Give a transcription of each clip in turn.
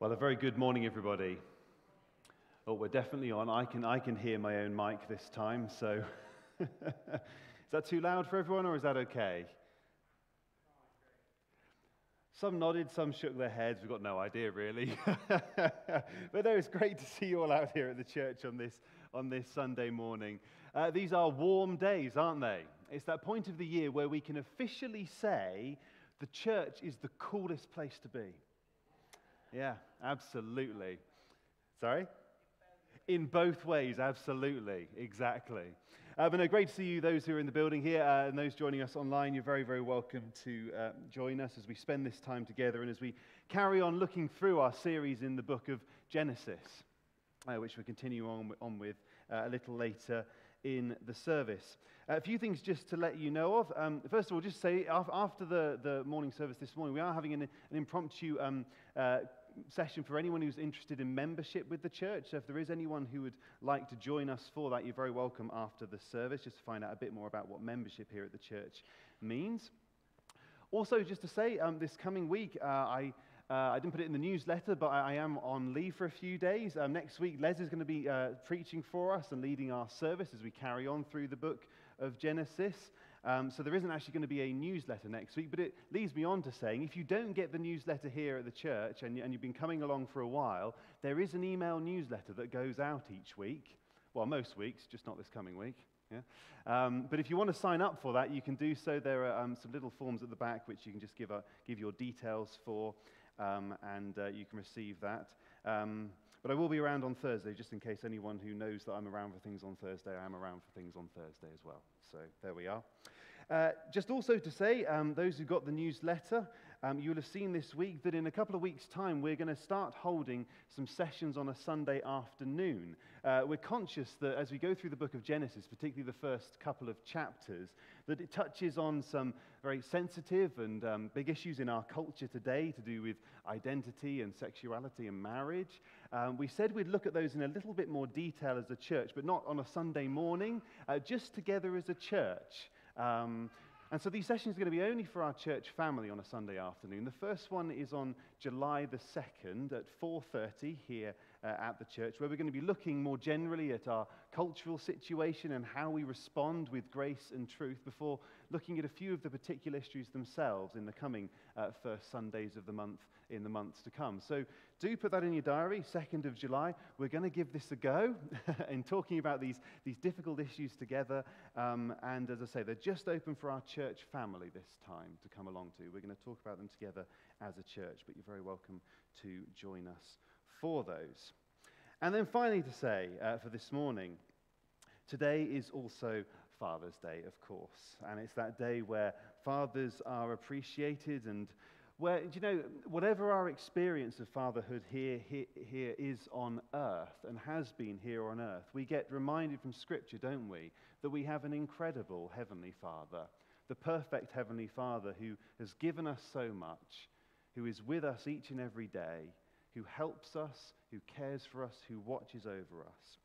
Well, a very good morning, everybody. Oh, we're definitely on. I can, I can hear my own mic this time, so is that too loud for everyone, or is that okay? Some nodded, some shook their heads. We've got no idea, really. but no, it's great to see you all out here at the church on this, on this Sunday morning. Uh, these are warm days, aren't they? It's that point of the year where we can officially say the church is the coolest place to be. Yeah, absolutely. Sorry? In both ways, absolutely, exactly. Uh, but no, great to see you, those who are in the building here, uh, and those joining us online. You're very, very welcome to uh, join us as we spend this time together and as we carry on looking through our series in the book of Genesis, uh, which we'll continue on, on with uh, a little later in the service. Uh, a few things just to let you know of. Um, first of all, just say after the, the morning service this morning, we are having an, an impromptu um, session for anyone who's interested in membership with the church. So if there is anyone who would like to join us for that, you're very welcome after the service, just to find out a bit more about what membership here at the church means. Also, just to say, um, this coming week, uh, I. Uh, I didn't put it in the newsletter, but I, I am on leave for a few days. Um, next week, Les is going to be uh, preaching for us and leading our service as we carry on through the book of Genesis. Um, so there isn't actually going to be a newsletter next week, but it leads me on to saying if you don't get the newsletter here at the church and, and you've been coming along for a while, there is an email newsletter that goes out each week. Well, most weeks, just not this coming week. Yeah? Um, but if you want to sign up for that, you can do so. There are um, some little forms at the back which you can just give, a, give your details for, um, and uh, you can receive that. Um, but I will be around on Thursday, just in case anyone who knows that I'm around for things on Thursday, I am around for things on Thursday as well. So there we are. Uh, just also to say, um, those who got the newsletter, um, you will have seen this week that in a couple of weeks' time, we're going to start holding some sessions on a Sunday afternoon. Uh, we're conscious that as we go through the book of Genesis, particularly the first couple of chapters, that it touches on some very sensitive and um, big issues in our culture today to do with identity and sexuality and marriage. Um, we said we'd look at those in a little bit more detail as a church, but not on a Sunday morning, uh, just together as a church. Um, and so these sessions are going to be only for our church family on a Sunday afternoon. The first one is on July the 2nd at 4:30 here uh, at the church, where we're going to be looking more generally at our cultural situation and how we respond with grace and truth before looking at a few of the particular issues themselves in the coming uh, first Sundays of the month in the months to come. So do put that in your diary, 2nd of July. We're going to give this a go in talking about these, these difficult issues together. Um, and as I say, they're just open for our church family this time to come along to. We're going to talk about them together as a church, but you're very welcome to join us for those. And then finally, to say uh, for this morning, today is also Father's Day, of course. And it's that day where fathers are appreciated and where, you know, whatever our experience of fatherhood here, here, here is on earth and has been here on earth, we get reminded from Scripture, don't we, that we have an incredible Heavenly Father, the perfect Heavenly Father who has given us so much, who is with us each and every day, who helps us, who cares for us, who watches over us,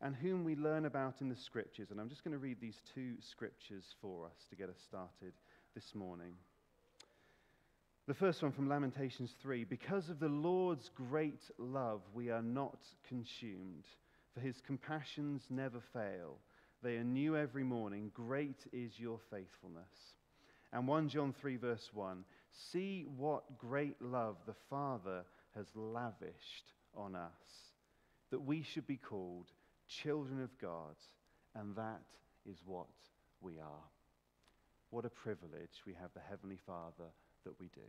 and whom we learn about in the Scriptures. And I'm just going to read these two Scriptures for us to get us started this morning. The first one from Lamentations 3 Because of the Lord's great love, we are not consumed, for his compassions never fail. They are new every morning. Great is your faithfulness. And 1 John 3, verse 1 See what great love the Father has lavished on us, that we should be called children of God, and that is what we are. What a privilege we have the Heavenly Father that we do.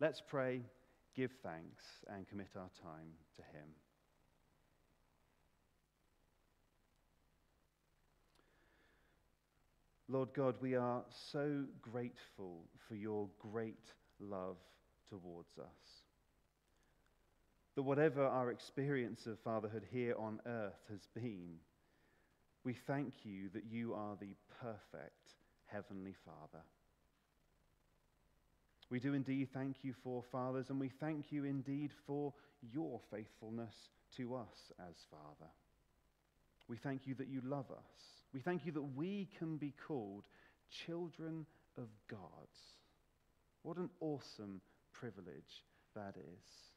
Let's pray, give thanks, and commit our time to Him. Lord God, we are so grateful for your great love towards us. That whatever our experience of fatherhood here on earth has been, we thank you that you are the perfect Heavenly Father. We do indeed thank you for fathers, and we thank you indeed for your faithfulness to us as Father. We thank you that you love us. We thank you that we can be called children of God. What an awesome privilege that is.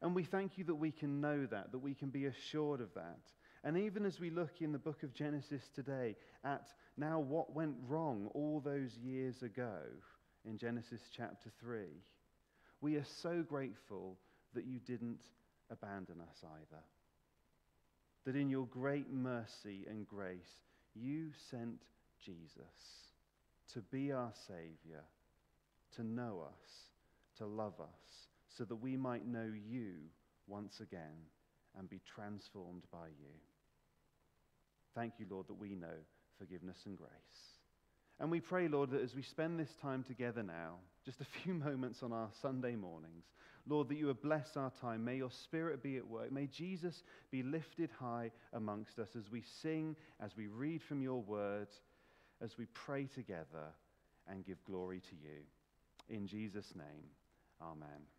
And we thank you that we can know that, that we can be assured of that. And even as we look in the book of Genesis today at now what went wrong all those years ago in Genesis chapter 3, we are so grateful that you didn't abandon us either. That in your great mercy and grace, you sent Jesus to be our Savior, to know us, to love us, so that we might know you once again and be transformed by you. Thank you, Lord, that we know forgiveness and grace. And we pray, Lord, that as we spend this time together now, just a few moments on our Sunday mornings, Lord, that you would bless our time. May your spirit be at work. May Jesus be lifted high amongst us as we sing, as we read from your word, as we pray together and give glory to you. In Jesus' name, amen.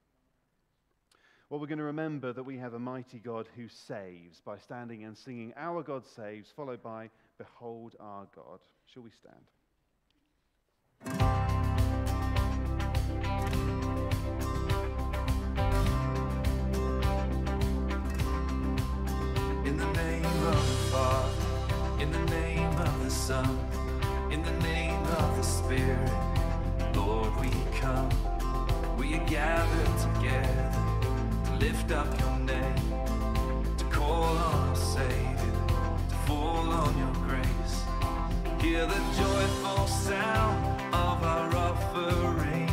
Well, we're going to remember that we have a mighty God who saves by standing and singing, Our God Saves, followed by, Behold our God. Shall we stand? In the name of the Father, in the name of the Son, in the name of the Spirit, Lord, we come. We are gathered together to lift up your name, to call on our Savior, to fall on your grace. Hear the joyful sound of our offering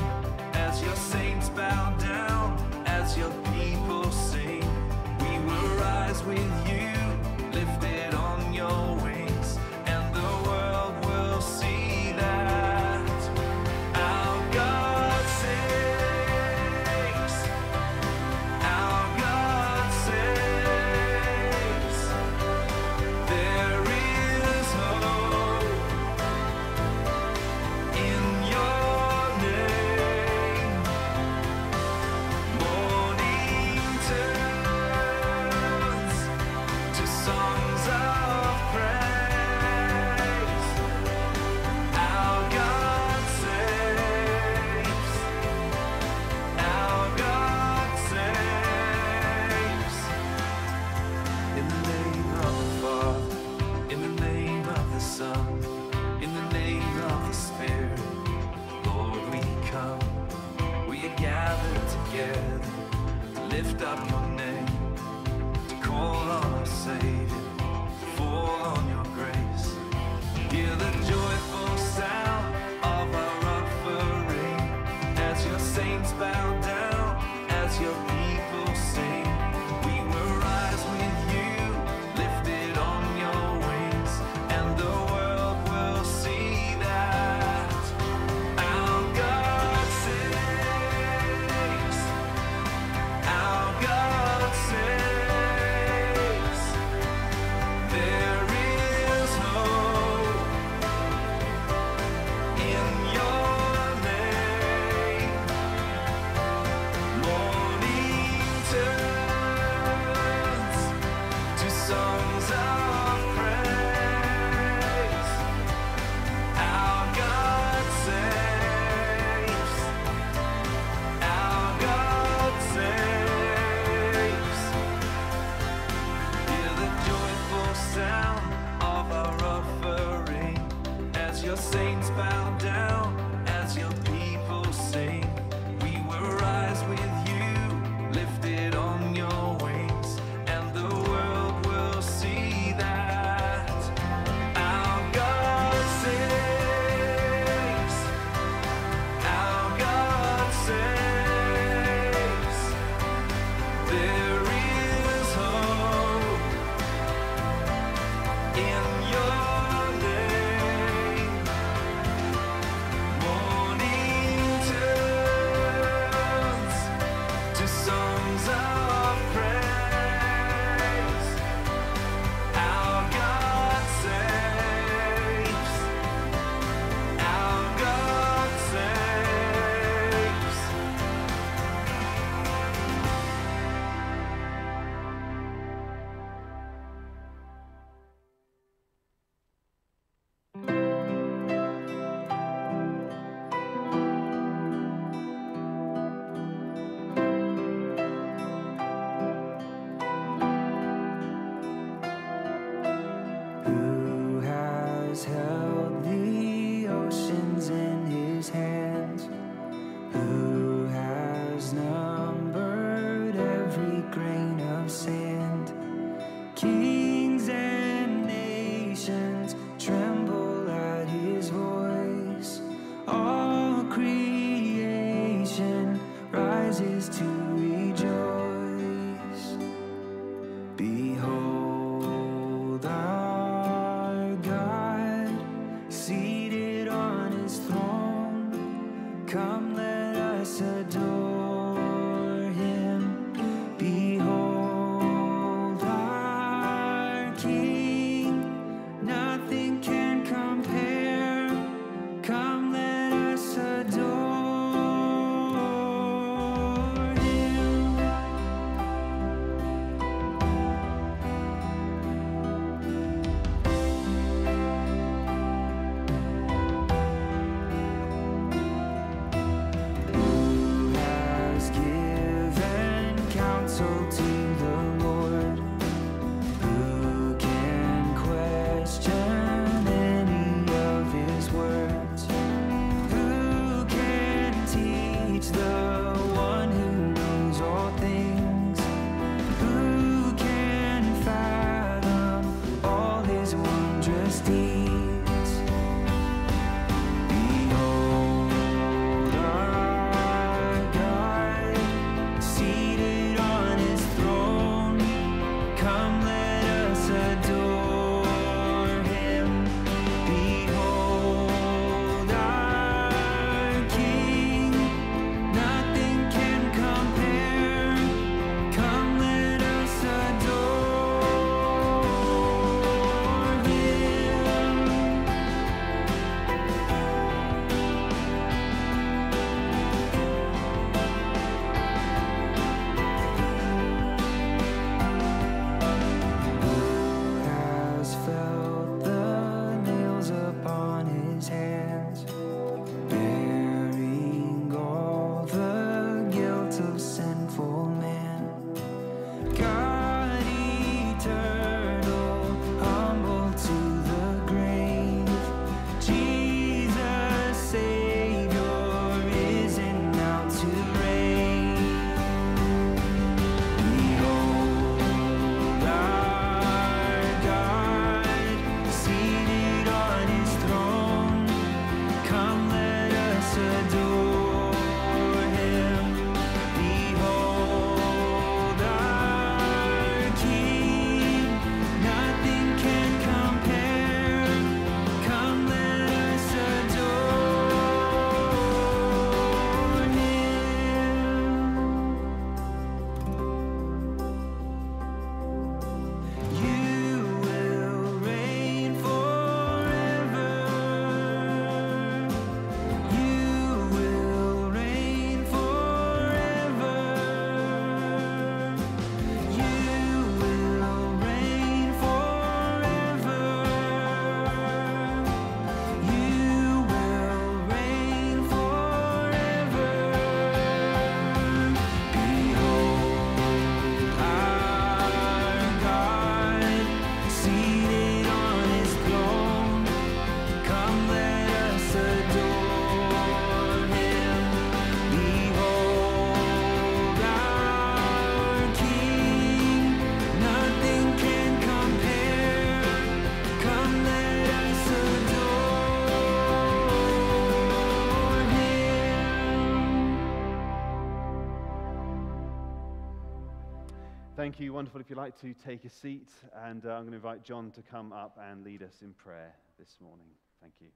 Thank you. Wonderful. If you'd like to take a seat, and uh, I'm going to invite John to come up and lead us in prayer this morning. Thank you.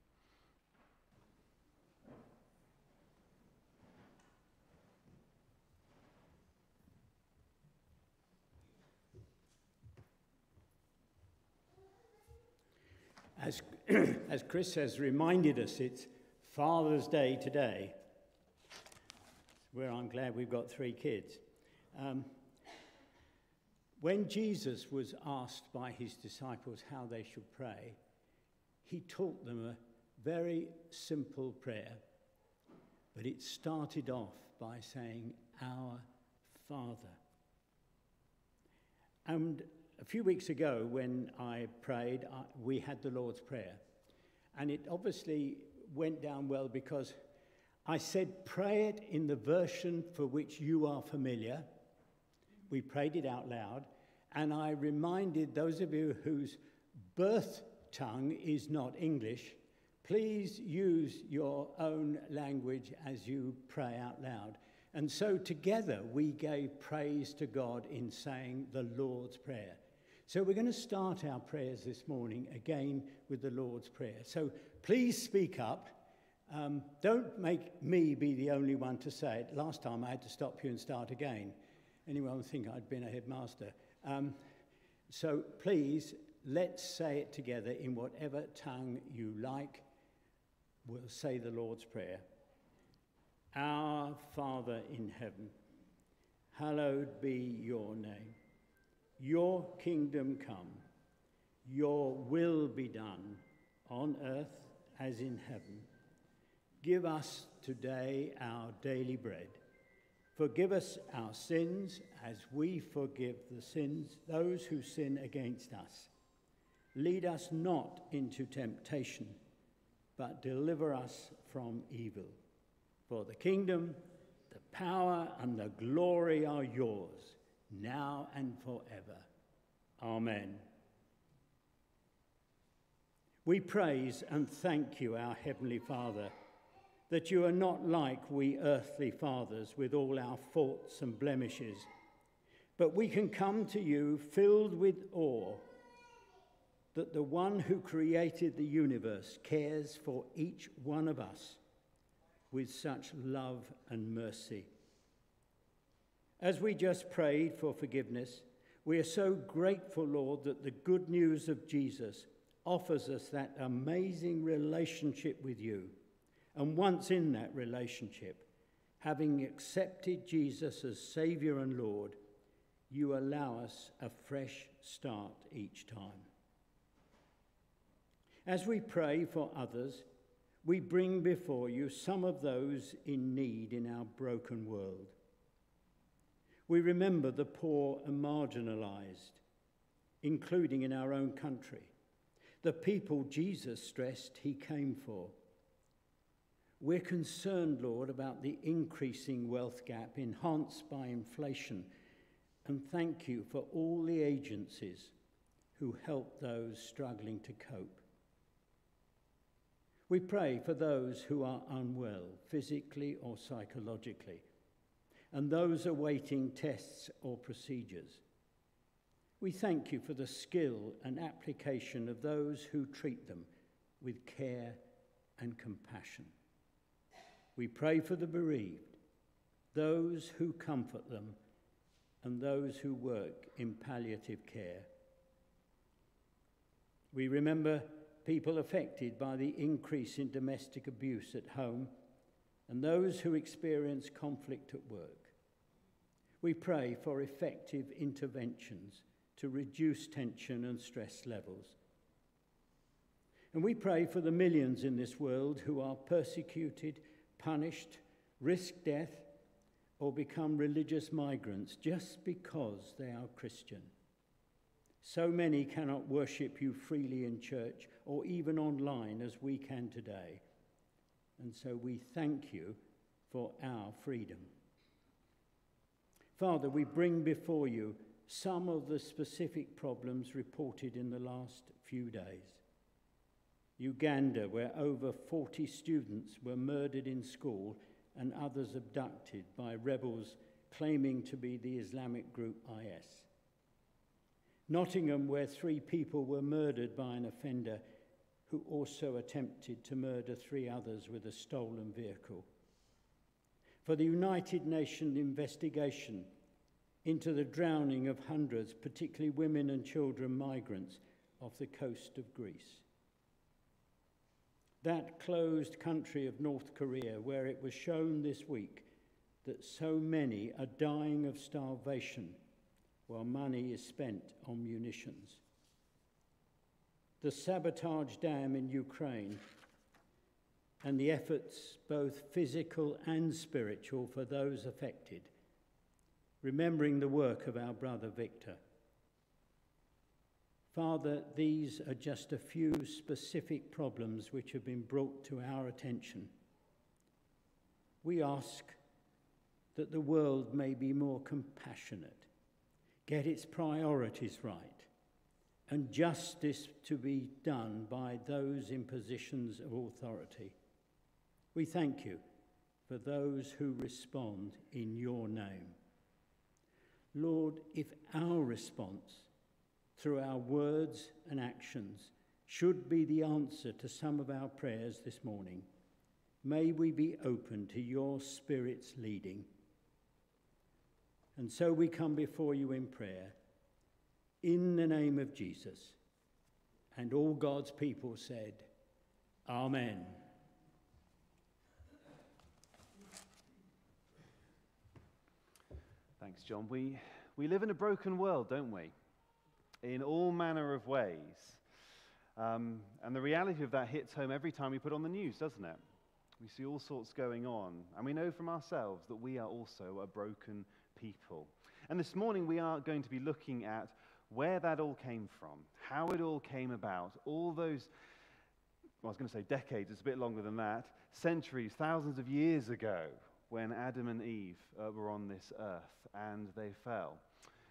As, as Chris has reminded us, it's Father's Day today, where I'm glad we've got three kids. Um, when Jesus was asked by his disciples how they should pray, he taught them a very simple prayer, but it started off by saying, Our Father. And a few weeks ago, when I prayed, I, we had the Lord's Prayer. And it obviously went down well because I said, pray it in the version for which you are familiar. We prayed it out loud. And I reminded those of you whose birth tongue is not English, please use your own language as you pray out loud. And so together we gave praise to God in saying the Lord's Prayer. So we're going to start our prayers this morning again with the Lord's Prayer. So please speak up. Um, don't make me be the only one to say it. Last time I had to stop you and start again. Anyone would think I'd been a headmaster. Um, so please, let's say it together in whatever tongue you like. We'll say the Lord's Prayer. Our Father in heaven, hallowed be your name. Your kingdom come, your will be done on earth as in heaven. Give us today our daily bread. Forgive us our sins as we forgive the sins those who sin against us. Lead us not into temptation, but deliver us from evil. For the kingdom, the power, and the glory are yours, now and forever. Amen. We praise and thank you, our Heavenly Father, that you are not like we earthly fathers with all our faults and blemishes, but we can come to you filled with awe that the one who created the universe cares for each one of us with such love and mercy. As we just prayed for forgiveness, we are so grateful, Lord, that the good news of Jesus offers us that amazing relationship with you. And once in that relationship, having accepted Jesus as Saviour and Lord, you allow us a fresh start each time. As we pray for others, we bring before you some of those in need in our broken world. We remember the poor and marginalized, including in our own country, the people Jesus stressed he came for. We're concerned, Lord, about the increasing wealth gap enhanced by inflation, and thank you for all the agencies who help those struggling to cope. We pray for those who are unwell, physically or psychologically, and those awaiting tests or procedures. We thank you for the skill and application of those who treat them with care and compassion. We pray for the bereaved, those who comfort them, and those who work in palliative care. We remember people affected by the increase in domestic abuse at home and those who experience conflict at work. We pray for effective interventions to reduce tension and stress levels. And we pray for the millions in this world who are persecuted, punished, risk death, or become religious migrants just because they are Christian. So many cannot worship you freely in church or even online as we can today. And so we thank you for our freedom. Father, we bring before you some of the specific problems reported in the last few days. Uganda, where over 40 students were murdered in school and others abducted by rebels claiming to be the Islamic group IS. Nottingham, where three people were murdered by an offender who also attempted to murder three others with a stolen vehicle. For the United Nations investigation into the drowning of hundreds, particularly women and children migrants, off the coast of Greece. That closed country of North Korea, where it was shown this week that so many are dying of starvation while money is spent on munitions. The sabotage dam in Ukraine and the efforts, both physical and spiritual, for those affected, remembering the work of our brother Victor. Father, these are just a few specific problems which have been brought to our attention. We ask that the world may be more compassionate get its priorities right, and justice to be done by those in positions of authority. We thank you for those who respond in your name. Lord, if our response through our words and actions should be the answer to some of our prayers this morning, may we be open to your Spirit's leading. And so we come before you in prayer, in the name of Jesus. And all God's people said, Amen. Thanks, John. We, we live in a broken world, don't we? In all manner of ways. Um, and the reality of that hits home every time we put on the news, doesn't it? We see all sorts going on. And we know from ourselves that we are also a broken people. And this morning we are going to be looking at where that all came from, how it all came about, all those, well, I was going to say decades, it's a bit longer than that, centuries, thousands of years ago, when Adam and Eve uh, were on this earth and they fell.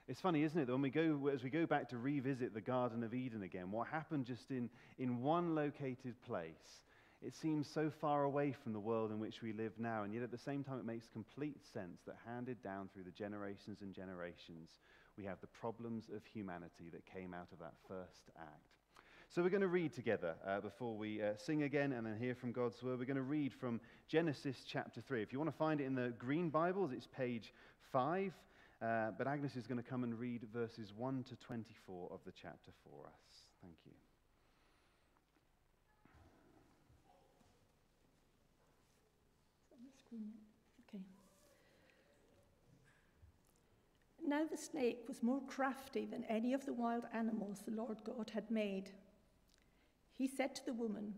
It's funny, isn't it, that when we go, as we go back to revisit the Garden of Eden again, what happened just in, in one located place, it seems so far away from the world in which we live now, and yet at the same time, it makes complete sense that handed down through the generations and generations, we have the problems of humanity that came out of that first act. So we're going to read together uh, before we uh, sing again and then hear from God's word. We're going to read from Genesis chapter 3. If you want to find it in the green Bibles, it's page 5. Uh, but Agnes is going to come and read verses 1 to 24 of the chapter for us. Thank you. Okay. Now the snake was more crafty than any of the wild animals the Lord God had made. He said to the woman,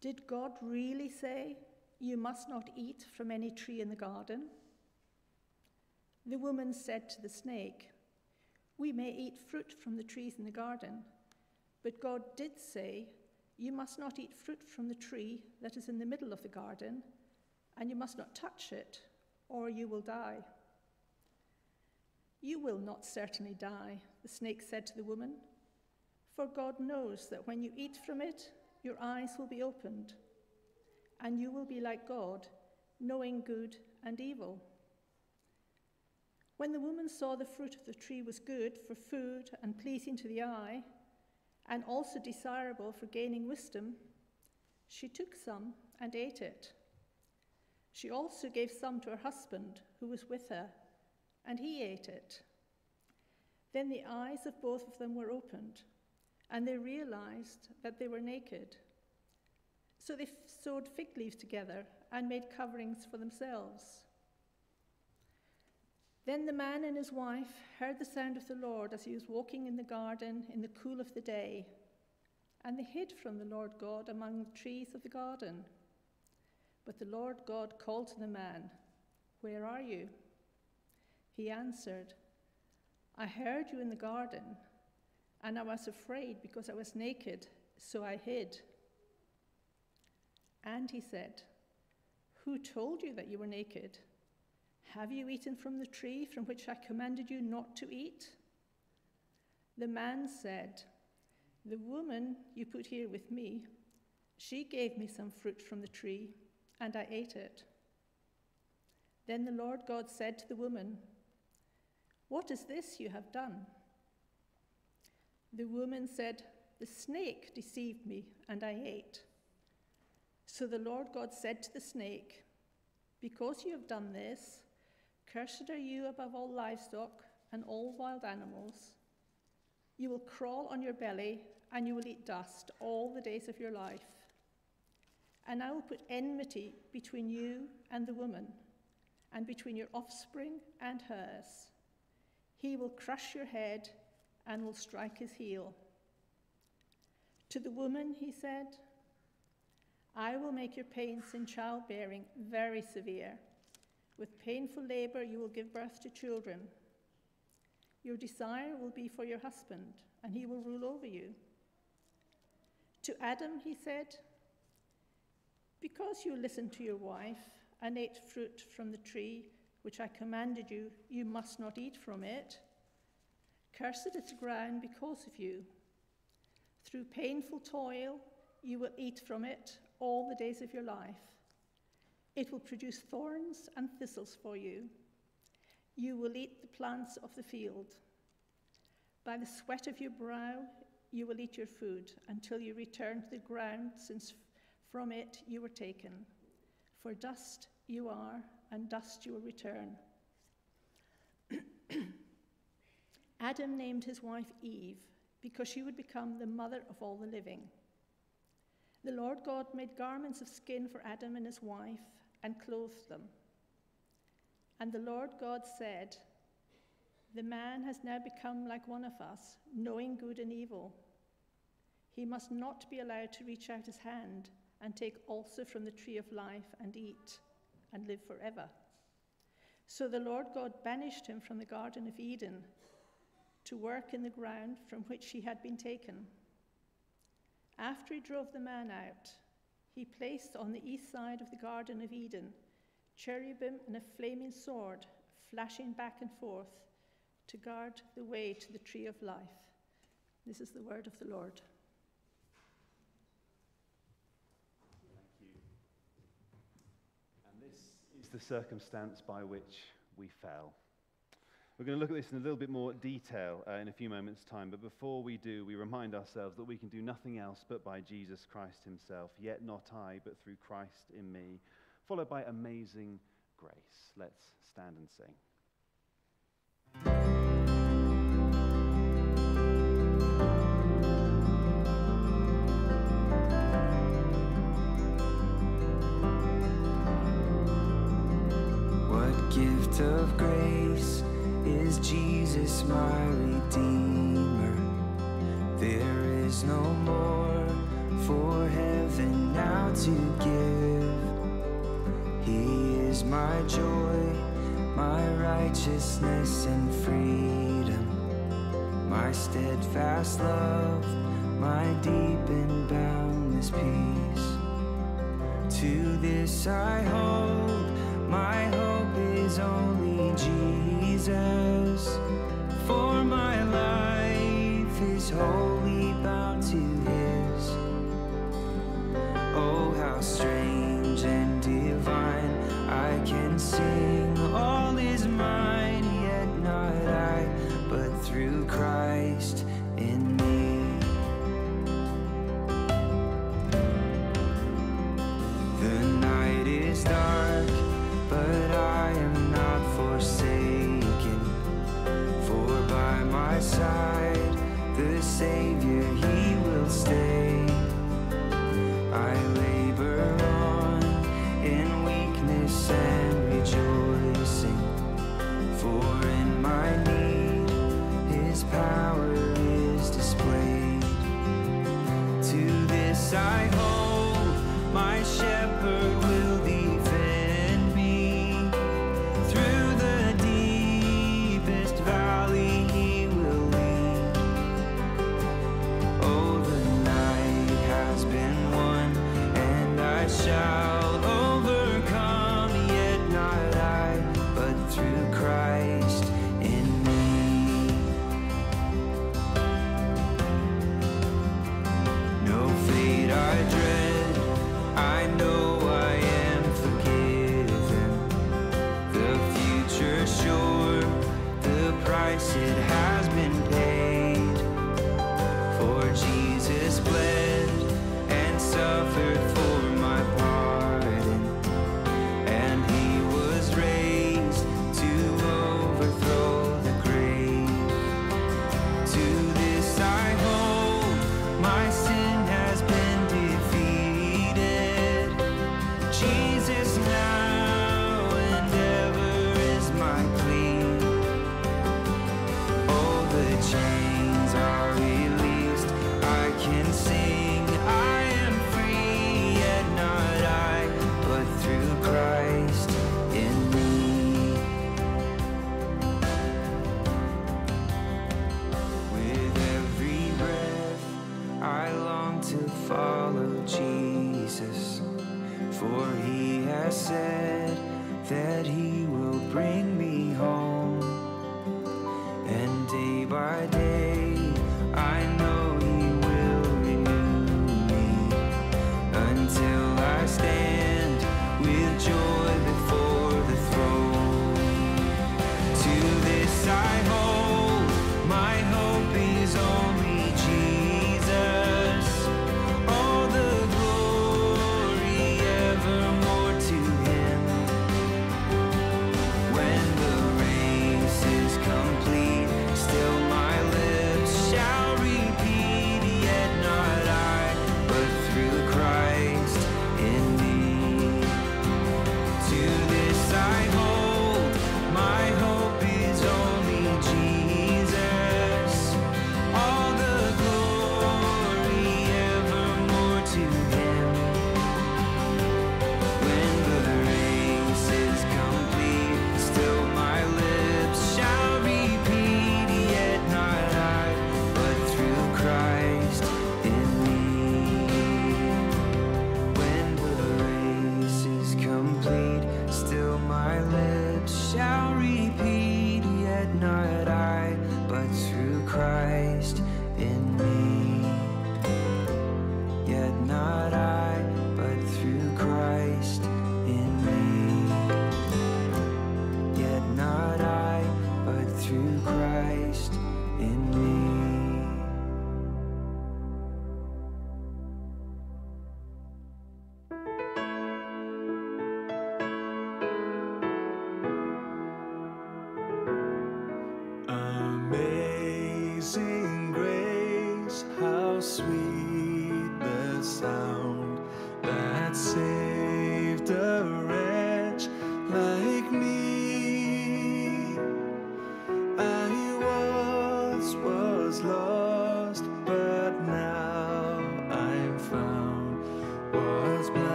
Did God really say, You must not eat from any tree in the garden? The woman said to the snake, We may eat fruit from the trees in the garden, but God did say, You must not eat fruit from the tree that is in the middle of the garden, and you must not touch it, or you will die. You will not certainly die, the snake said to the woman, for God knows that when you eat from it, your eyes will be opened, and you will be like God, knowing good and evil. When the woman saw the fruit of the tree was good for food and pleasing to the eye, and also desirable for gaining wisdom, she took some and ate it. She also gave some to her husband, who was with her, and he ate it. Then the eyes of both of them were opened, and they realized that they were naked. So they sewed fig leaves together and made coverings for themselves. Then the man and his wife heard the sound of the Lord as he was walking in the garden in the cool of the day, and they hid from the Lord God among the trees of the garden. But the Lord God called to the man, Where are you? He answered, I heard you in the garden, and I was afraid because I was naked, so I hid. And he said, Who told you that you were naked? Have you eaten from the tree from which I commanded you not to eat? The man said, The woman you put here with me, she gave me some fruit from the tree, and I ate it. Then the Lord God said to the woman, What is this you have done? The woman said, The snake deceived me, and I ate. So the Lord God said to the snake, Because you have done this, Cursed are you above all livestock and all wild animals. You will crawl on your belly, and you will eat dust all the days of your life. And I will put enmity between you and the woman, and between your offspring and hers. He will crush your head and will strike his heel. To the woman, he said, I will make your pains in childbearing very severe. With painful labor, you will give birth to children. Your desire will be for your husband, and he will rule over you. To Adam, he said, Because you listened to your wife and ate fruit from the tree which I commanded you, you must not eat from it. Cursed is the ground because of you. Through painful toil, you will eat from it all the days of your life. It will produce thorns and thistles for you. You will eat the plants of the field. By the sweat of your brow, you will eat your food until you return to the ground, since from it you were taken. For dust you are, and dust you will return. Adam named his wife Eve because she would become the mother of all the living. The Lord God made garments of skin for Adam and his wife and clothed them. And the Lord God said, The man has now become like one of us, knowing good and evil. He must not be allowed to reach out his hand and take also from the tree of life and eat and live forever. So the Lord God banished him from the Garden of Eden to work in the ground from which he had been taken. After he drove the man out, he placed on the east side of the Garden of Eden cherubim and a flaming sword flashing back and forth to guard the way to the tree of life. This is the word of the Lord. Thank you. And this is the circumstance by which we fell. We're going to look at this in a little bit more detail uh, in a few moments' time, but before we do, we remind ourselves that we can do nothing else but by Jesus Christ Himself. Yet not I, but through Christ in me, followed by amazing grace. Let's stand and sing. What gift of grace Jesus my Redeemer? There is no more for heaven now to give. He is my joy, my righteousness and freedom, my steadfast love, my deep and boundless peace. To this I hold, my hope is only Jesus. For my life is wholly bound to His. Oh, how strange Savior, He will stay. I labor on in weakness and rejoicing. For in my need, His power is displayed. To this I hold, my shepherd will defend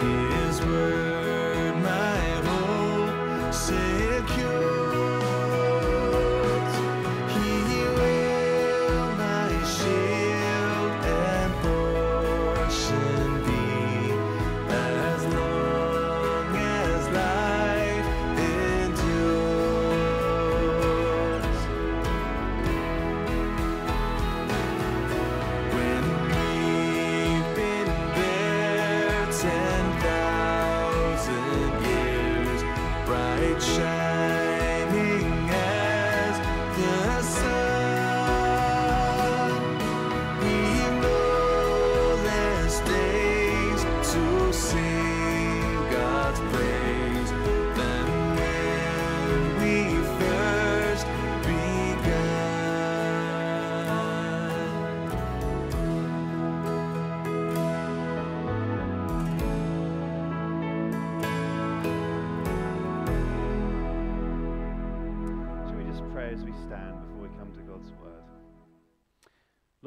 His word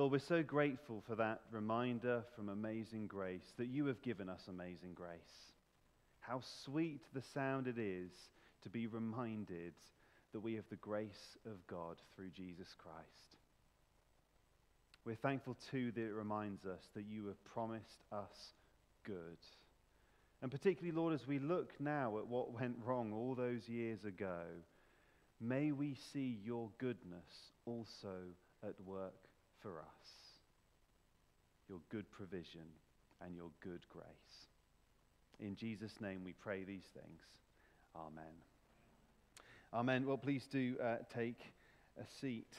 Lord, we're so grateful for that reminder from Amazing Grace that you have given us amazing grace. How sweet the sound it is to be reminded that we have the grace of God through Jesus Christ. We're thankful too that it reminds us that you have promised us good. And particularly, Lord, as we look now at what went wrong all those years ago, May we see your goodness also at work for us. Your good provision and your good grace. In Jesus' name we pray these things. Amen. Amen. Well, please do uh, take a seat.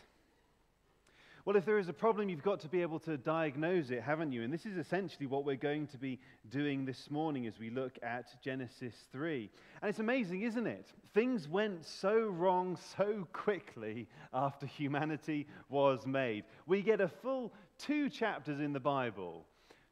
Well, if there is a problem, you've got to be able to diagnose it, haven't you? And this is essentially what we're going to be doing this morning as we look at Genesis 3. And it's amazing, isn't it? Things went so wrong so quickly after humanity was made. We get a full two chapters in the Bible,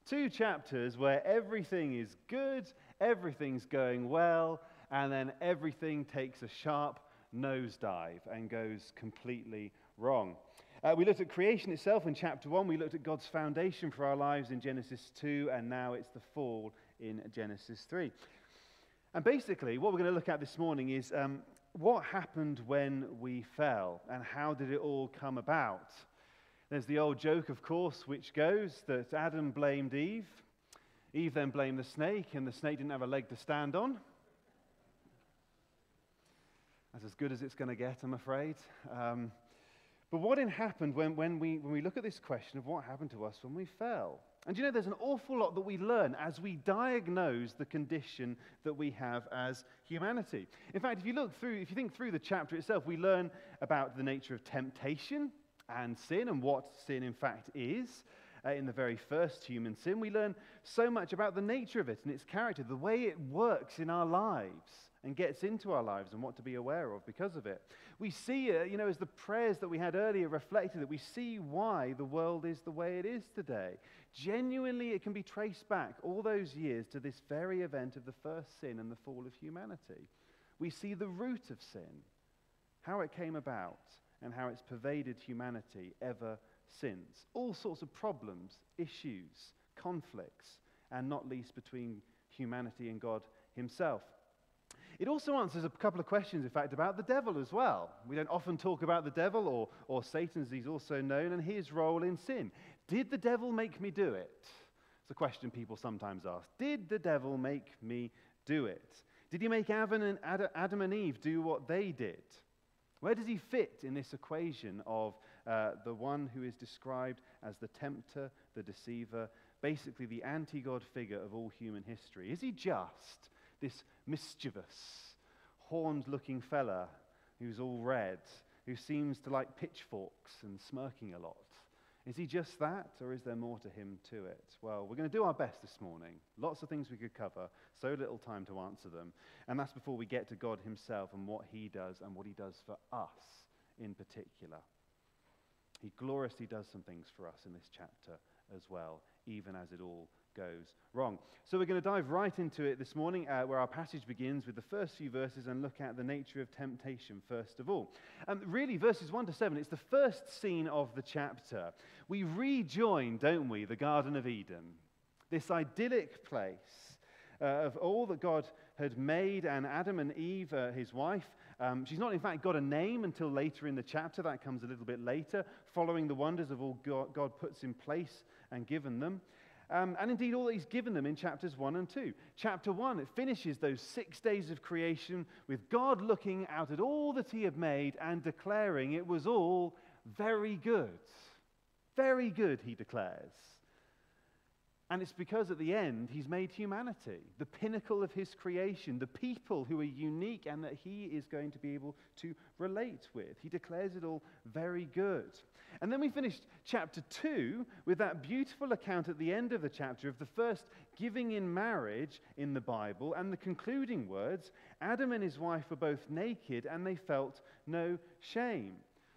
two chapters where everything is good, everything's going well, and then everything takes a sharp nosedive and goes completely wrong. Uh, we looked at creation itself in chapter 1. We looked at God's foundation for our lives in Genesis 2, and now it's the fall in Genesis 3. And basically, what we're going to look at this morning is um, what happened when we fell and how did it all come about. There's the old joke, of course, which goes that Adam blamed Eve. Eve then blamed the snake, and the snake didn't have a leg to stand on. That's as good as it's going to get, I'm afraid. Um, but what had happened when, when, we, when we look at this question of what happened to us when we fell? And you know, there's an awful lot that we learn as we diagnose the condition that we have as humanity. In fact, if you look through, if you think through the chapter itself, we learn about the nature of temptation and sin and what sin in fact is. Uh, in the very first human sin, we learn so much about the nature of it and its character, the way it works in our lives and gets into our lives and what to be aware of because of it. We see, uh, you know, as the prayers that we had earlier reflected that we see why the world is the way it is today. Genuinely, it can be traced back all those years to this very event of the first sin and the fall of humanity. We see the root of sin, how it came about, and how it's pervaded humanity ever since. All sorts of problems, issues, conflicts, and not least between humanity and God Himself. It also answers a couple of questions, in fact, about the devil as well. We don't often talk about the devil or, or Satan, as he's also known, and his role in sin. Did the devil make me do it? It's a question people sometimes ask. Did the devil make me do it? Did he make Adam and Eve do what they did? Where does he fit in this equation of uh, the one who is described as the tempter, the deceiver, basically the anti God figure of all human history? Is he just this mischievous, horned looking fella who's all red, who seems to like pitchforks and smirking a lot? Is he just that, or is there more to him to it? Well, we're going to do our best this morning. Lots of things we could cover, so little time to answer them. And that's before we get to God himself and what he does and what he does for us in particular. He gloriously does some things for us in this chapter as well, even as it all goes wrong. So we're going to dive right into it this morning, uh, where our passage begins with the first few verses and look at the nature of temptation first of all. Um, really, verses 1 to 7, it's the first scene of the chapter. We rejoin, don't we, the Garden of Eden, this idyllic place uh, of all that God had made, and Adam and Eve, uh, his wife. Um, she's not, in fact, got a name until later in the chapter. That comes a little bit later, following the wonders of all God, God puts in place and given them. Um, and indeed, all that he's given them in chapters 1 and 2. Chapter 1, it finishes those six days of creation with God looking out at all that he had made and declaring it was all very good. Very good, he declares. And it's because at the end, he's made humanity, the pinnacle of his creation, the people who are unique and that he is going to be able to relate with. He declares it all very good. And then we finished chapter 2 with that beautiful account at the end of the chapter of the first giving in marriage in the Bible and the concluding words Adam and his wife were both naked and they felt no shame.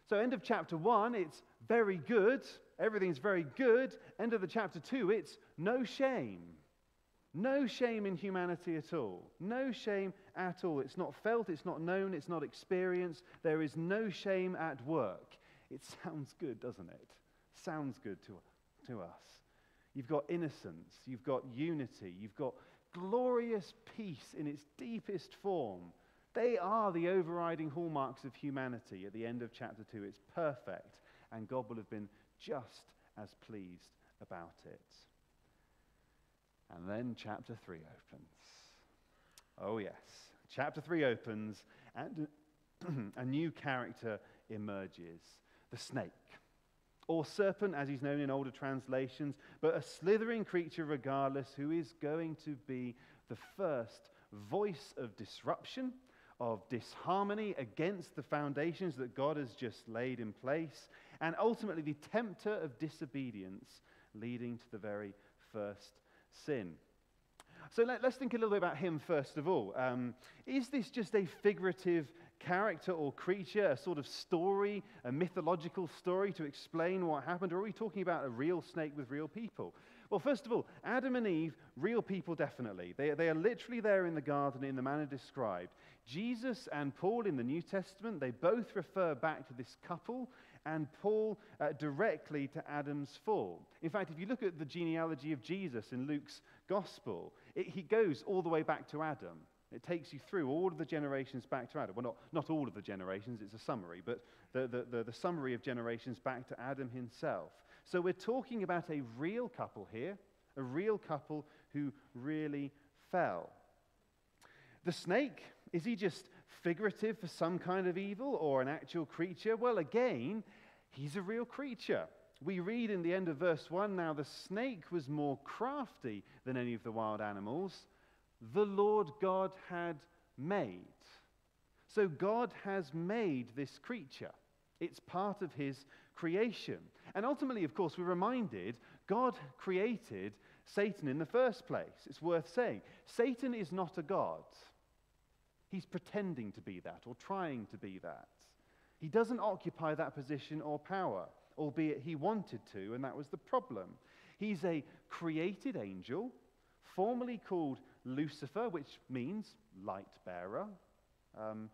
So, end of chapter 1, it's very good. Everything's very good. End of the chapter 2, it's no shame. No shame in humanity at all. No shame at all. It's not felt, it's not known, it's not experienced. There is no shame at work. It sounds good, doesn't it? Sounds good to, to us. You've got innocence, you've got unity, you've got glorious peace in its deepest form. They are the overriding hallmarks of humanity at the end of chapter 2. It's perfect, and God will have been just as pleased about it. And then chapter 3 opens. Oh, yes. Chapter 3 opens, and a new character emerges the snake, or serpent as he's known in older translations, but a slithering creature regardless, who is going to be the first voice of disruption, of disharmony against the foundations that God has just laid in place, and ultimately the tempter of disobedience, leading to the very first sin. So let, us think a little bit about him first of all. Um, is this just a figurative character or creature, a sort of story, a mythological story to explain what happened? Or are we talking about a real snake with real people? Well, first of all, Adam and Eve, real people definitely. They, they are literally there in the garden in the manner described. Jesus and Paul in the New Testament, they both refer back to this couple and Paul uh, directly to Adam's fall. In fact, if you look at the genealogy of Jesus in Luke's gospel, it, he goes all the way back to Adam. It takes you through all of the generations back to Adam. Well, not, not all of the generations, it's a summary, but the, the, the, the summary of generations back to Adam himself. So we're talking about a real couple here, a real couple who really fell. The snake, is he just figurative for some kind of evil or an actual creature? Well, again, he's a real creature. we read in the end of verse 1 now the snake was more crafty than any of the wild animals the Lord God had made. So God has made this creature. It's part of his creation. And ultimately, of course, we're reminded God created Satan in the first place. It's worth saying. Satan is not a God. He's pretending to be that or trying to be that. He doesn't occupy that position or power, albeit he wanted to, and that was the problem. He's a created angel, formerly called Lucifer, which means light bearer, um,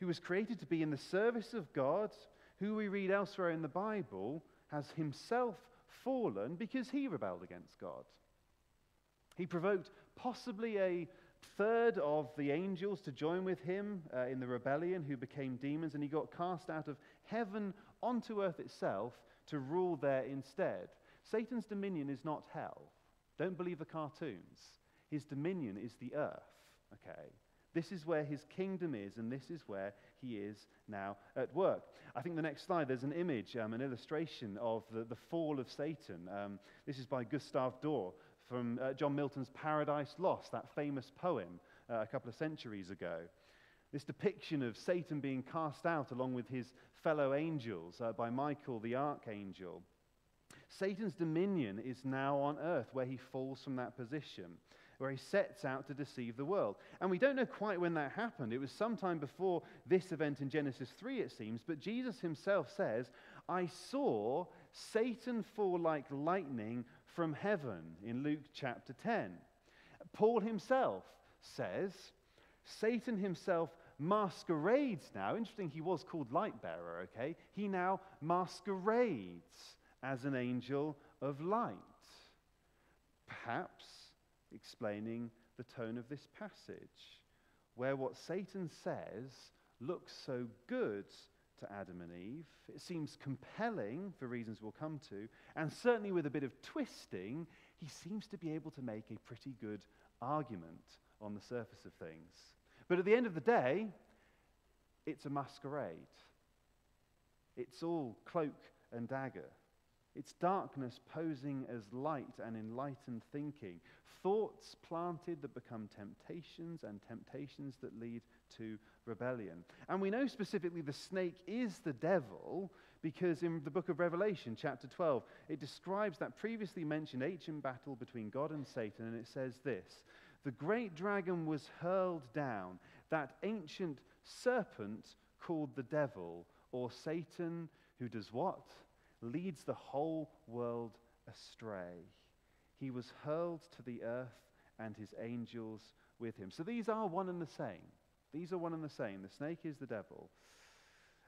who was created to be in the service of God, who we read elsewhere in the Bible has himself fallen because he rebelled against God. He provoked possibly a third of the angels to join with him uh, in the rebellion who became demons, and he got cast out of heaven onto earth itself to rule there instead. Satan's dominion is not hell. Don't believe the cartoons. His dominion is the earth, okay? This is where his kingdom is, and this is where he is now at work. I think the next slide, there's an image, um, an illustration of the, the fall of Satan. Um, this is by Gustave Doré from uh, John Milton's Paradise Lost, that famous poem uh, a couple of centuries ago. This depiction of Satan being cast out along with his fellow angels uh, by Michael the archangel. Satan's dominion is now on earth, where he falls from that position where he sets out to deceive the world. And we don't know quite when that happened. It was sometime before this event in Genesis 3, it seems. But Jesus himself says, I saw Satan fall like lightning from heaven in Luke chapter 10. Paul himself says, Satan himself masquerades now. Interesting, he was called light bearer, okay? He now masquerades as an angel of light. Perhaps explaining the tone of this passage, where what Satan says looks so good to Adam and Eve, it seems compelling for reasons we'll come to, and certainly with a bit of twisting, he seems to be able to make a pretty good argument on the surface of things. But at the end of the day, it's a masquerade. It's all cloak and dagger. It's darkness posing as light and enlightened thinking. Thoughts planted that become temptations, and temptations that lead to rebellion. And we know specifically the snake is the devil because in the book of Revelation, chapter 12, it describes that previously mentioned ancient battle between God and Satan, and it says this The great dragon was hurled down, that ancient serpent called the devil, or Satan, who does what? Leads the whole world astray. He was hurled to the earth and his angels with him. So these are one and the same. These are one and the same. The snake is the devil.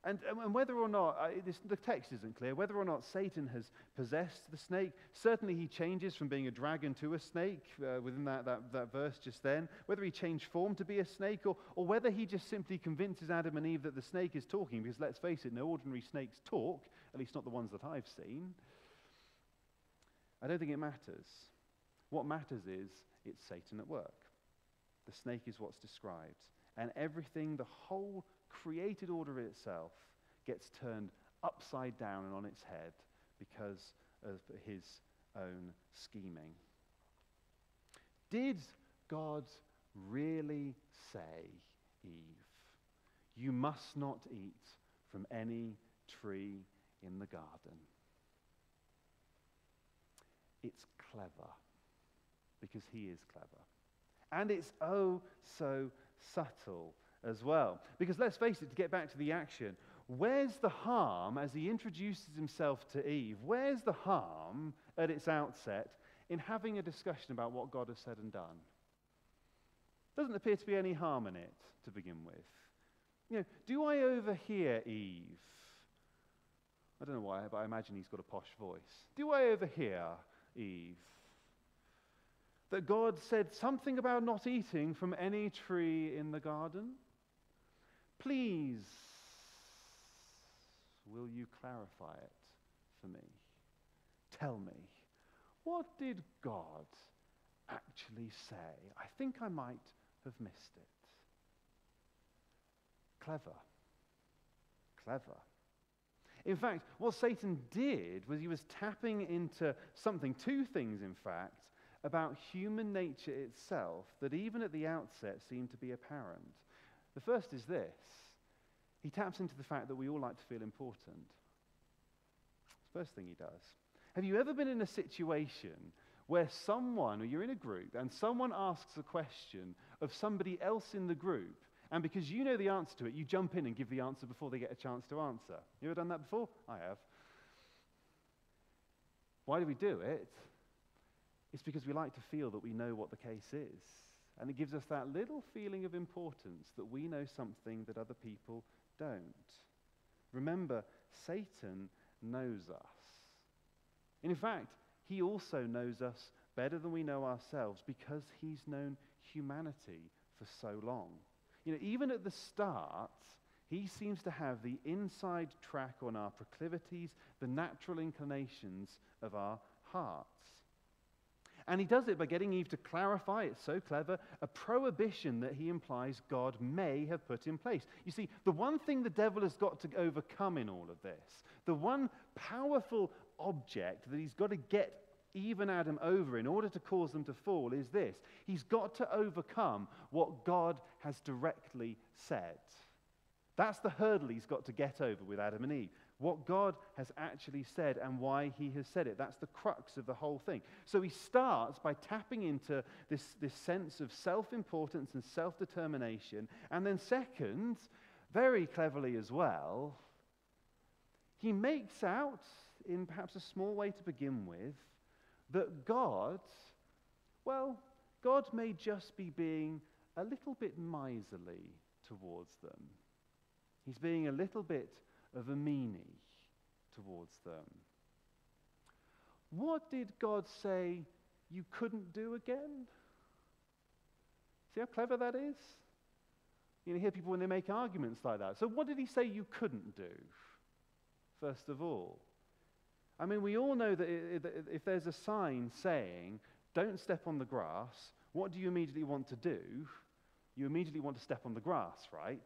And, and whether or not, this, the text isn't clear, whether or not Satan has possessed the snake, certainly he changes from being a dragon to a snake uh, within that, that, that verse just then. Whether he changed form to be a snake, or, or whether he just simply convinces Adam and Eve that the snake is talking, because let's face it, no ordinary snakes talk, at least not the ones that I've seen. I don't think it matters. What matters is it's Satan at work. The snake is what's described. And everything, the whole created order itself gets turned upside down and on its head because of his own scheming. Did God really say, Eve, you must not eat from any tree in the garden? It's clever because he is clever. And it's oh so subtle as well. Because let's face it, to get back to the action, where's the harm as he introduces himself to Eve? Where's the harm at its outset in having a discussion about what God has said and done? Doesn't appear to be any harm in it to begin with. You know, do I overhear Eve? I don't know why, but I imagine he's got a posh voice. Do I overhear Eve? That God said something about not eating from any tree in the garden? Please, will you clarify it for me? Tell me, what did God actually say? I think I might have missed it. Clever. Clever. In fact, what Satan did was he was tapping into something, two things, in fact, about human nature itself that even at the outset seemed to be apparent. The first is this he taps into the fact that we all like to feel important. First thing he does. Have you ever been in a situation where someone, or you're in a group, and someone asks a question of somebody else in the group, and because you know the answer to it, you jump in and give the answer before they get a chance to answer? You ever done that before? I have. Why do we do it? It's because we like to feel that we know what the case is. And it gives us that little feeling of importance that we know something that other people don't. Remember, Satan knows us. And in fact, he also knows us better than we know ourselves because he's known humanity for so long. You know, even at the start, he seems to have the inside track on our proclivities, the natural inclinations of our hearts. And he does it by getting Eve to clarify, it's so clever, a prohibition that he implies God may have put in place. You see, the one thing the devil has got to overcome in all of this, the one powerful object that he's got to get Eve and Adam over in order to cause them to fall is this he's got to overcome what God has directly said. That's the hurdle he's got to get over with Adam and Eve what God has actually said and why he has said it. That's the crux of the whole thing. So he starts by tapping into this, this sense of self importance and self determination. And then, second, very cleverly as well, he makes out, in perhaps a small way to begin with, that God, well, God may just be being a little bit miserly towards them. He's being a little bit of a meanie towards them. What did God say you couldn't do again? See how clever that is? You know, hear people when they make arguments like that. So, what did he say you couldn't do, first of all? I mean, we all know that if there's a sign saying, don't step on the grass, what do you immediately want to do? You immediately want to step on the grass, right?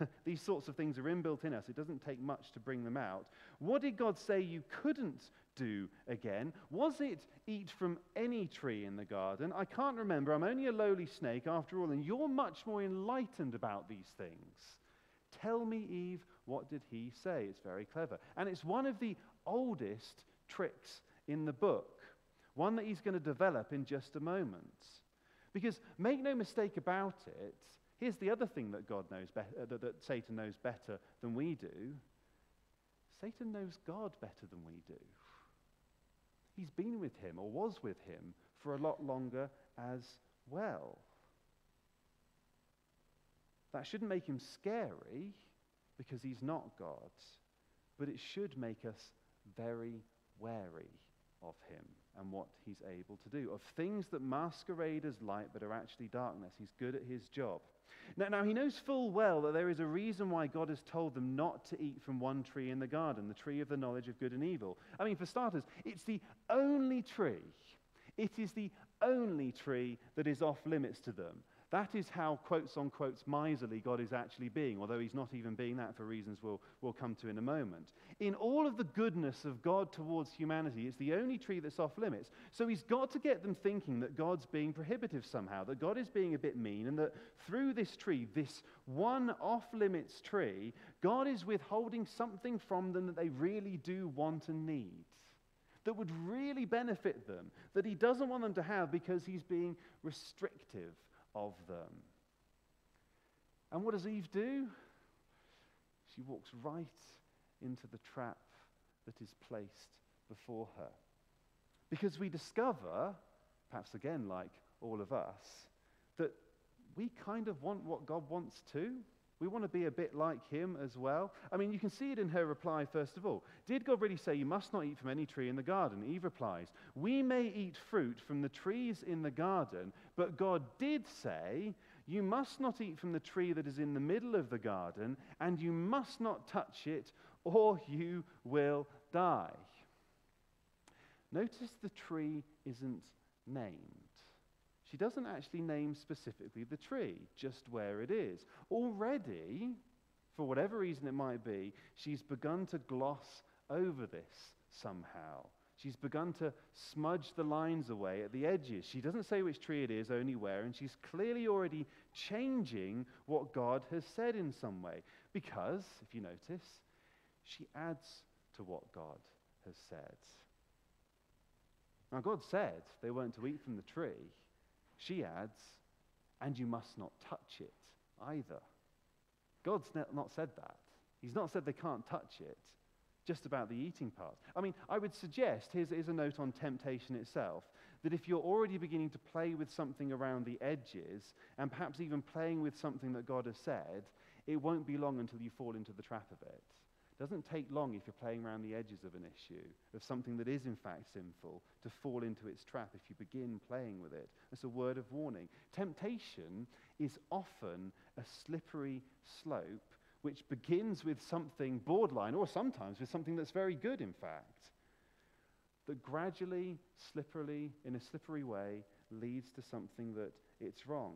These sorts of things are inbuilt in us. It doesn't take much to bring them out. What did God say you couldn't do again? Was it eat from any tree in the garden? I can't remember. I'm only a lowly snake after all, and you're much more enlightened about these things. Tell me, Eve, what did he say? It's very clever. And it's one of the oldest tricks in the book, one that he's going to develop in just a moment. Because make no mistake about it, Here's the other thing that God knows be- uh, that, that Satan knows better than we do. Satan knows God better than we do. He's been with him or was with him for a lot longer as well. That shouldn't make him scary because he's not God, but it should make us very wary of him and what he's able to do, of things that masquerade as light but are actually darkness. He's good at his job. Now, now, he knows full well that there is a reason why God has told them not to eat from one tree in the garden, the tree of the knowledge of good and evil. I mean, for starters, it's the only tree, it is the only tree that is off limits to them. That is how, quotes on quotes, miserly God is actually being, although he's not even being that for reasons we'll, we'll come to in a moment. In all of the goodness of God towards humanity, it's the only tree that's off limits. So he's got to get them thinking that God's being prohibitive somehow, that God is being a bit mean, and that through this tree, this one off limits tree, God is withholding something from them that they really do want and need that would really benefit them, that he doesn't want them to have because he's being restrictive of them. And what does Eve do? She walks right into the trap that is placed before her. Because we discover, perhaps again like all of us, that we kind of want what God wants too. We want to be a bit like him as well. I mean, you can see it in her reply, first of all. Did God really say, You must not eat from any tree in the garden? Eve replies, We may eat fruit from the trees in the garden, but God did say, You must not eat from the tree that is in the middle of the garden, and you must not touch it, or you will die. Notice the tree isn't named. She doesn't actually name specifically the tree, just where it is. Already, for whatever reason it might be, she's begun to gloss over this somehow. She's begun to smudge the lines away at the edges. She doesn't say which tree it is, only where, and she's clearly already changing what God has said in some way. Because, if you notice, she adds to what God has said. Now, God said they weren't to eat from the tree. She adds, and you must not touch it either. God's not said that. He's not said they can't touch it, just about the eating part. I mean, I would suggest here's, here's a note on temptation itself that if you're already beginning to play with something around the edges, and perhaps even playing with something that God has said, it won't be long until you fall into the trap of it. It doesn't take long if you're playing around the edges of an issue, of something that is in fact sinful, to fall into its trap if you begin playing with it. It's a word of warning. Temptation is often a slippery slope which begins with something borderline, or sometimes with something that's very good, in fact, that gradually, slipperily, in a slippery way, leads to something that it's wrong.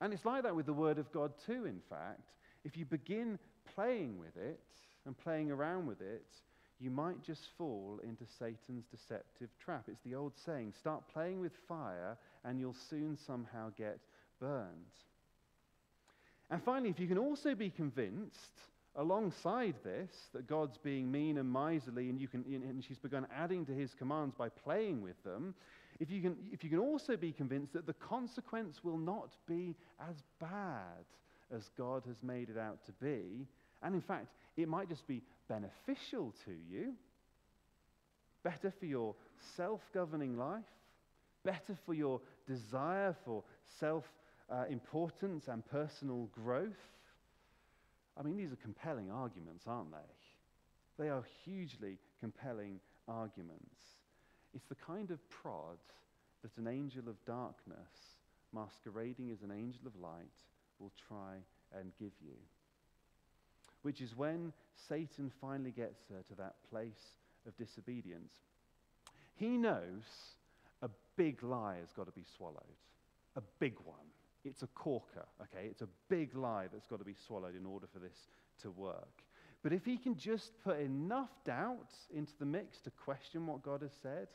And it's like that with the Word of God, too, in fact. If you begin playing with it and playing around with it, you might just fall into Satan's deceptive trap. It's the old saying start playing with fire, and you'll soon somehow get burned. And finally, if you can also be convinced alongside this that God's being mean and miserly and, you can, and she's begun adding to his commands by playing with them, if you, can, if you can also be convinced that the consequence will not be as bad as God has made it out to be, and in fact, it might just be beneficial to you, better for your self governing life, better for your desire for self uh, importance and personal growth. I mean, these are compelling arguments, aren't they? They are hugely compelling arguments. It's the kind of prod that an angel of darkness, masquerading as an angel of light, will try and give you. Which is when Satan finally gets her to that place of disobedience. He knows a big lie has got to be swallowed, a big one. It's a corker, okay? It's a big lie that's got to be swallowed in order for this to work. But if he can just put enough doubt into the mix to question what God has said,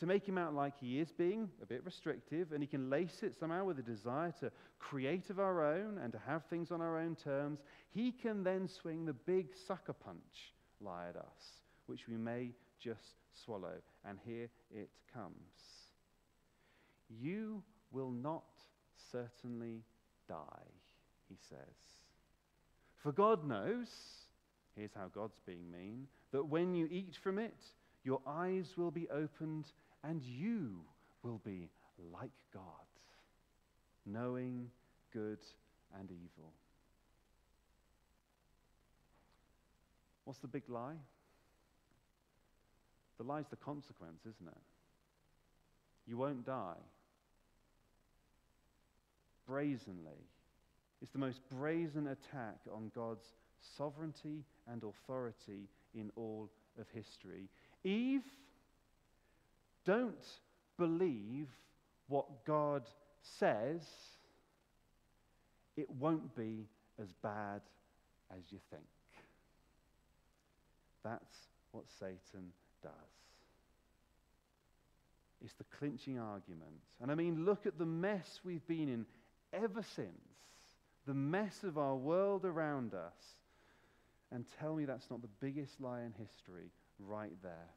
to make him out like he is being a bit restrictive, and he can lace it somehow with a desire to create of our own and to have things on our own terms, he can then swing the big sucker punch lie at us, which we may just swallow. And here it comes. You will not certainly die, he says. For God knows, here's how God's being mean, that when you eat from it, your eyes will be opened and you will be like God, knowing good and evil. What's the big lie? The lie's the consequence, isn't it? You won't die brazenly. It's the most brazen attack on God's sovereignty and authority in all of history. Eve, don't believe what God says, it won't be as bad as you think. That's what Satan does. It's the clinching argument. And I mean, look at the mess we've been in ever since, the mess of our world around us, and tell me that's not the biggest lie in history right there.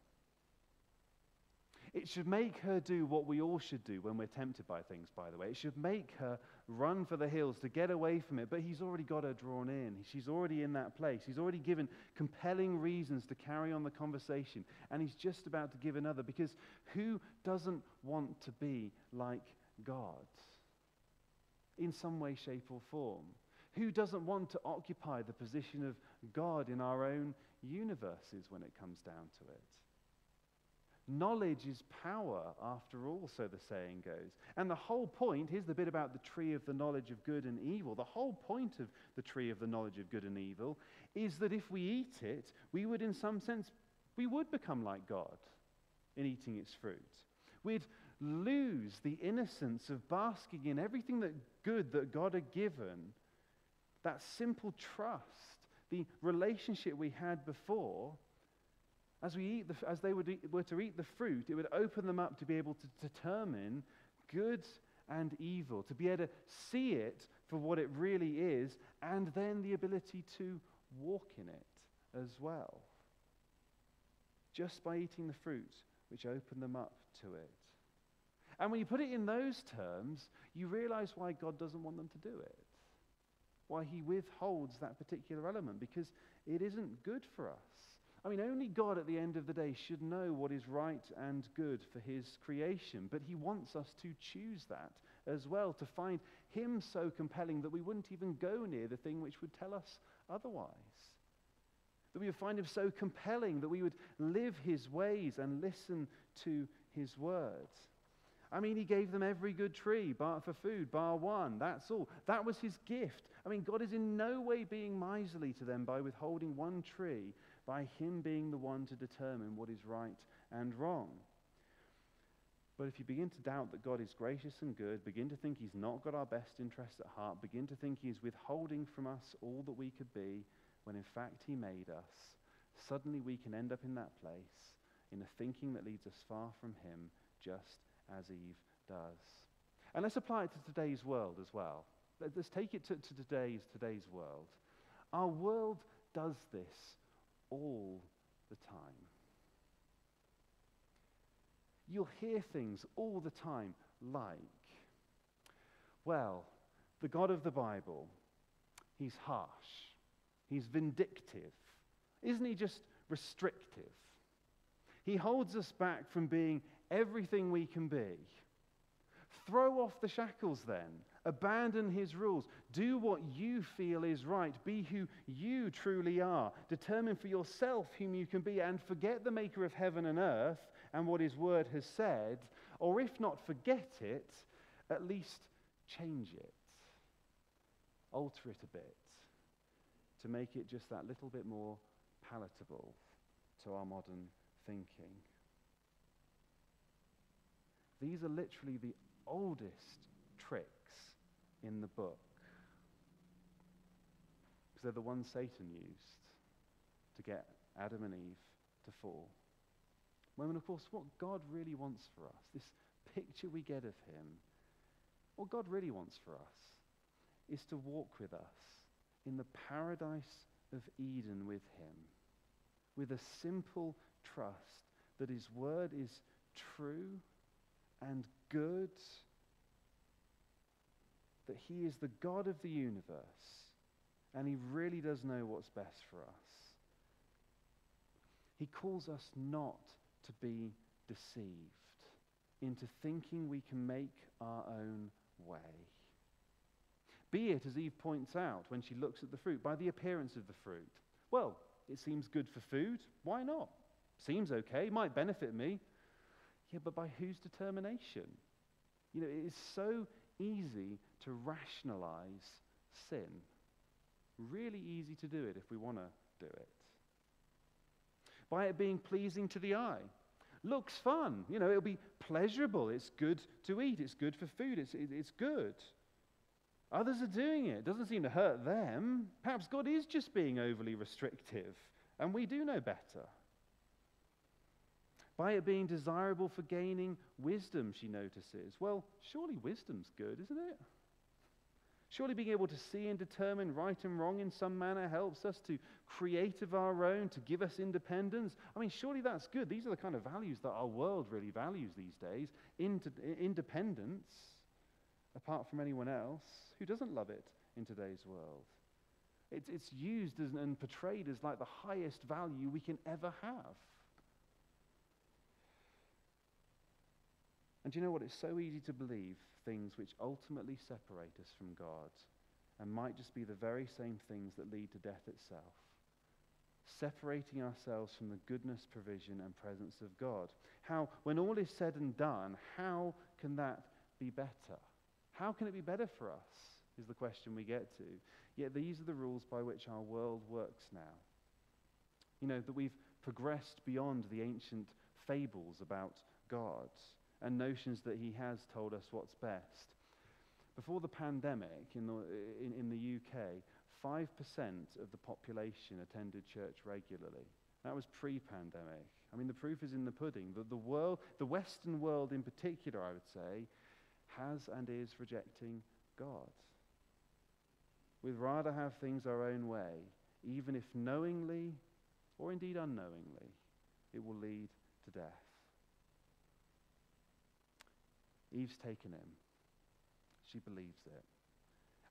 It should make her do what we all should do when we're tempted by things, by the way. It should make her run for the hills to get away from it. But he's already got her drawn in. She's already in that place. He's already given compelling reasons to carry on the conversation. And he's just about to give another because who doesn't want to be like God? in some way, shape, or form? Who doesn't want to occupy the position of God in our own universes when it comes down to it? Knowledge is power, after all, so the saying goes. And the whole point, here's the bit about the tree of the knowledge of good and evil. The whole point of the tree of the knowledge of good and evil is that if we eat it, we would, in some sense, we would become like God in eating its fruit. We'd lose the innocence of basking in everything that good that God had given that simple trust, the relationship we had before, as, we eat the, as they would eat, were to eat the fruit, it would open them up to be able to determine good and evil, to be able to see it for what it really is, and then the ability to walk in it as well. Just by eating the fruit, which opened them up to it. And when you put it in those terms, you realize why God doesn't want them to do it. Why he withholds that particular element, because it isn't good for us. I mean, only God at the end of the day should know what is right and good for his creation, but he wants us to choose that as well, to find him so compelling that we wouldn't even go near the thing which would tell us otherwise. That we would find him so compelling that we would live his ways and listen to his words. I mean, he gave them every good tree bar for food, bar one. That's all. That was his gift. I mean, God is in no way being miserly to them by withholding one tree, by him being the one to determine what is right and wrong. But if you begin to doubt that God is gracious and good, begin to think he's not got our best interests at heart, begin to think He is withholding from us all that we could be, when in fact he made us, suddenly we can end up in that place in a thinking that leads us far from him, just as Eve does. And let's apply it to today's world as well. Let's take it to, to today's, today's world. Our world does this all the time. You'll hear things all the time like, well, the God of the Bible, he's harsh, he's vindictive. Isn't he just restrictive? He holds us back from being everything we can be. Throw off the shackles then. Abandon his rules. Do what you feel is right. Be who you truly are. Determine for yourself whom you can be and forget the maker of heaven and earth and what his word has said. Or if not forget it, at least change it. Alter it a bit to make it just that little bit more palatable to our modern thinking. These are literally the oldest tricks in the book. Because they're the ones Satan used to get Adam and Eve to fall. When, of course, what God really wants for us, this picture we get of Him, what God really wants for us is to walk with us in the paradise of Eden with Him, with a simple trust that His word is true and good, that He is the God of the universe, and He really does know what's best for us. He calls us not to be deceived into thinking we can make our own way. Be it, as Eve points out when she looks at the fruit, by the appearance of the fruit. Well, it seems good for food. Why not? Seems okay, might benefit me. Yeah, but by whose determination? You know, it is so easy to rationalize sin. Really easy to do it if we want to do it. By it being pleasing to the eye. Looks fun. You know, it'll be pleasurable. It's good to eat. It's good for food. It's, it, it's good. Others are doing it. It doesn't seem to hurt them. Perhaps God is just being overly restrictive, and we do know better by it being desirable for gaining wisdom, she notices. Well, surely wisdom's good, isn't it? Surely being able to see and determine right and wrong in some manner helps us to create of our own, to give us independence. I mean, surely that's good. These are the kind of values that our world really values these days independence, apart from anyone else. Who doesn't love it in today's world? It's, it's used as, and portrayed as like the highest value we can ever have. And you know what? It's so easy to believe things which ultimately separate us from God and might just be the very same things that lead to death itself. Separating ourselves from the goodness, provision, and presence of God. How, when all is said and done, how can that be better? How can it be better for us? Is the question we get to. Yet these are the rules by which our world works now. You know, that we've progressed beyond the ancient fables about God and notions that he has told us what's best. Before the pandemic in the, in, in the UK, 5% of the population attended church regularly. That was pre pandemic. I mean, the proof is in the pudding. The, the, world, the Western world in particular, I would say, has and is rejecting God. We'd rather have things our own way, even if knowingly or indeed unknowingly it will lead to death. Eve's taken him. She believes it.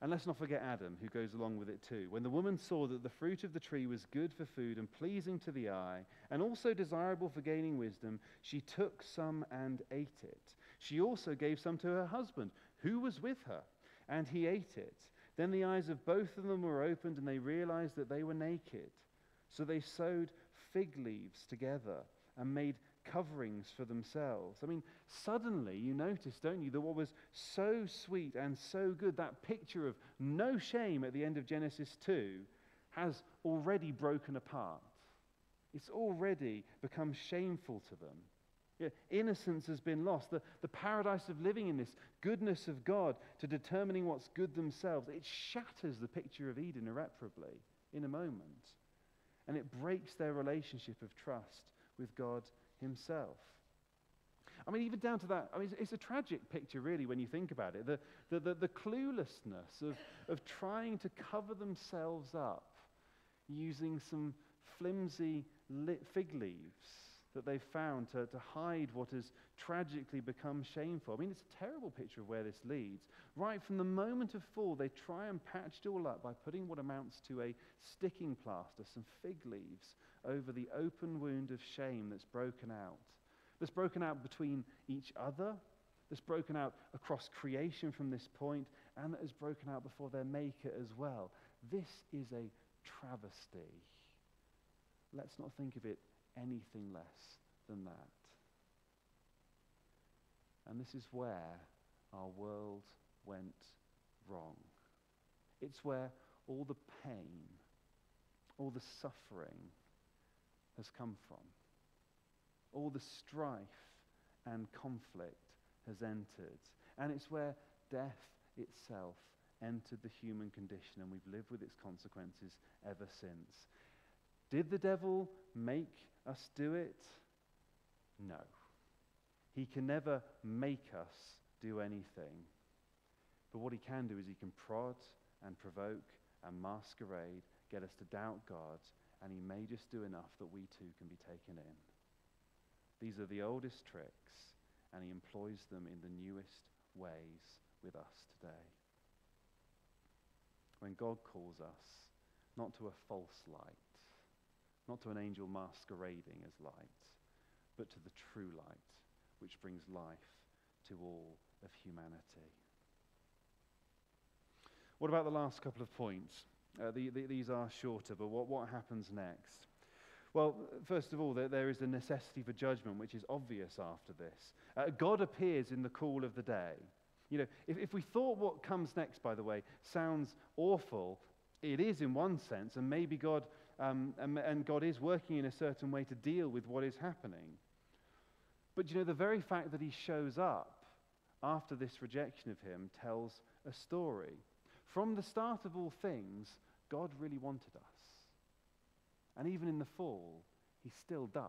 And let's not forget Adam, who goes along with it too. When the woman saw that the fruit of the tree was good for food and pleasing to the eye, and also desirable for gaining wisdom, she took some and ate it. She also gave some to her husband, who was with her, and he ate it. Then the eyes of both of them were opened, and they realized that they were naked. So they sewed fig leaves together and made coverings for themselves. I mean, suddenly you notice, don't you, that what was so sweet and so good, that picture of no shame at the end of Genesis 2, has already broken apart. It's already become shameful to them. Innocence has been lost. The, the paradise of living in this goodness of God to determining what's good themselves, it shatters the picture of Eden irreparably in a moment. And it breaks their relationship of trust with God himself. I mean, even down to that, I mean, it's, it's a tragic picture, really, when you think about it. The, the, the, the cluelessness of, of trying to cover themselves up using some flimsy fig leaves that they've found to, to hide what has tragically become shameful. I mean, it's a terrible picture of where this leads. Right from the moment of fall, they try and patch it all up by putting what amounts to a sticking plaster, some fig leaves, over the open wound of shame that's broken out. That's broken out between each other, that's broken out across creation from this point, and that has broken out before their Maker as well. This is a travesty. Let's not think of it anything less than that. And this is where our world went wrong. It's where all the pain, all the suffering has come from. All the strife and conflict has entered. And it's where death itself entered the human condition, and we've lived with its consequences ever since. Did the devil make us do it? No. He can never make us do anything. But what he can do is he can prod and provoke and masquerade, get us to doubt God, and he may just do enough that we too can be taken in. These are the oldest tricks, and he employs them in the newest ways with us today. When God calls us, not to a false light, not to an angel masquerading as light, but to the true light, which brings life to all of humanity. What about the last couple of points? Uh, the, the, these are shorter, but what, what happens next? Well, first of all, there, there is the necessity for judgment, which is obvious after this. Uh, God appears in the cool of the day. You know, if, if we thought what comes next, by the way, sounds awful, it is in one sense, and maybe God, um, and, and God is working in a certain way to deal with what is happening. But you know, the very fact that he shows up after this rejection of him tells a story. From the start of all things, God really wanted us. And even in the fall, he still does.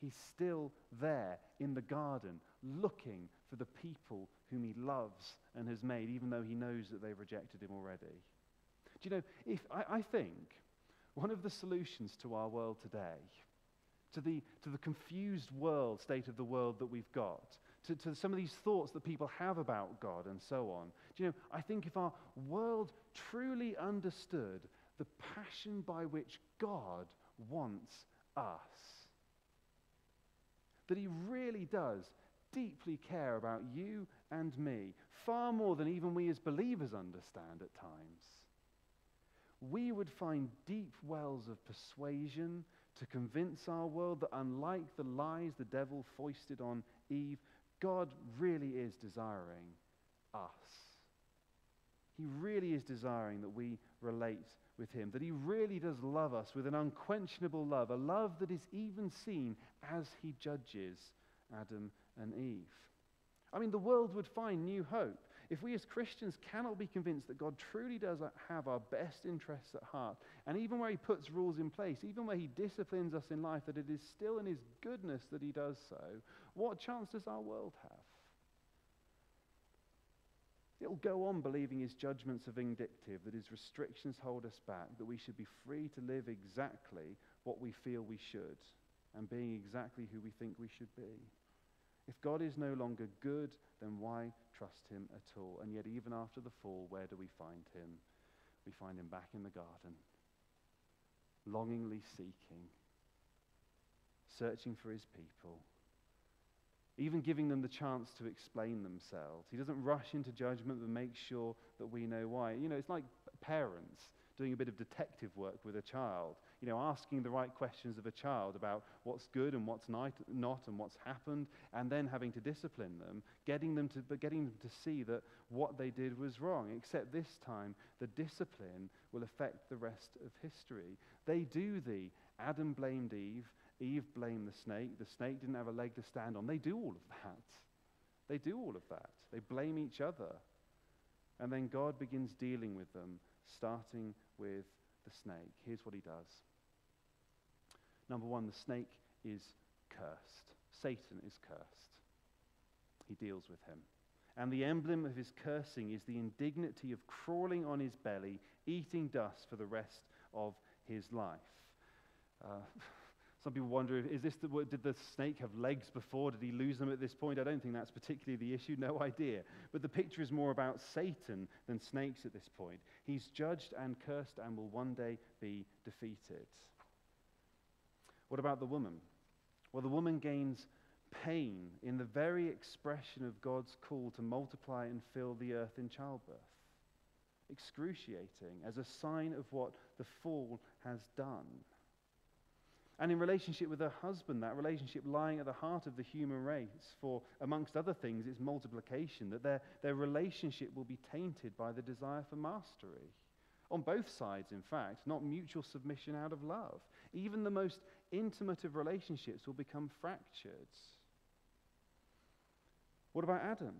He's still there in the garden, looking for the people whom he loves and has made, even though he knows that they've rejected him already. Do you know, if, I, I think one of the solutions to our world today, to the, to the confused world, state of the world that we've got, to, to some of these thoughts that people have about God and so on. Do you know, I think if our world truly understood the passion by which God wants us, that He really does deeply care about you and me, far more than even we as believers understand at times, we would find deep wells of persuasion to convince our world that unlike the lies the devil foisted on Eve, God really is desiring us. He really is desiring that we relate with Him, that He really does love us with an unquenchable love, a love that is even seen as He judges Adam and Eve. I mean, the world would find new hope. If we as Christians cannot be convinced that God truly does have our best interests at heart, and even where He puts rules in place, even where He disciplines us in life, that it is still in His goodness that He does so, what chance does our world have? It'll go on believing his judgments are vindictive, that his restrictions hold us back, that we should be free to live exactly what we feel we should, and being exactly who we think we should be. If God is no longer good, then why trust him at all? And yet, even after the fall, where do we find him? We find him back in the garden, longingly seeking, searching for his people even giving them the chance to explain themselves. He doesn't rush into judgment, but makes sure that we know why. You know, it's like parents doing a bit of detective work with a child, you know, asking the right questions of a child about what's good and what's not, and what's happened, and then having to discipline them, getting them to, but getting them to see that what they did was wrong. Except this time, the discipline will affect the rest of history. They do the Adam blamed Eve, Eve blamed the snake. The snake didn't have a leg to stand on. They do all of that. They do all of that. They blame each other. And then God begins dealing with them, starting with the snake. Here's what he does. Number one, the snake is cursed. Satan is cursed. He deals with him. And the emblem of his cursing is the indignity of crawling on his belly, eating dust for the rest of his life. Uh, some people wonder, is this the, did the snake have legs before? Did he lose them at this point? I don't think that's particularly the issue, no idea. But the picture is more about Satan than snakes at this point. He's judged and cursed and will one day be defeated. What about the woman? Well, the woman gains pain in the very expression of God's call to multiply and fill the earth in childbirth. Excruciating as a sign of what the fall has done. And in relationship with her husband, that relationship lying at the heart of the human race, for amongst other things, its multiplication, that their, their relationship will be tainted by the desire for mastery. On both sides, in fact, not mutual submission out of love. Even the most intimate of relationships will become fractured. What about Adam?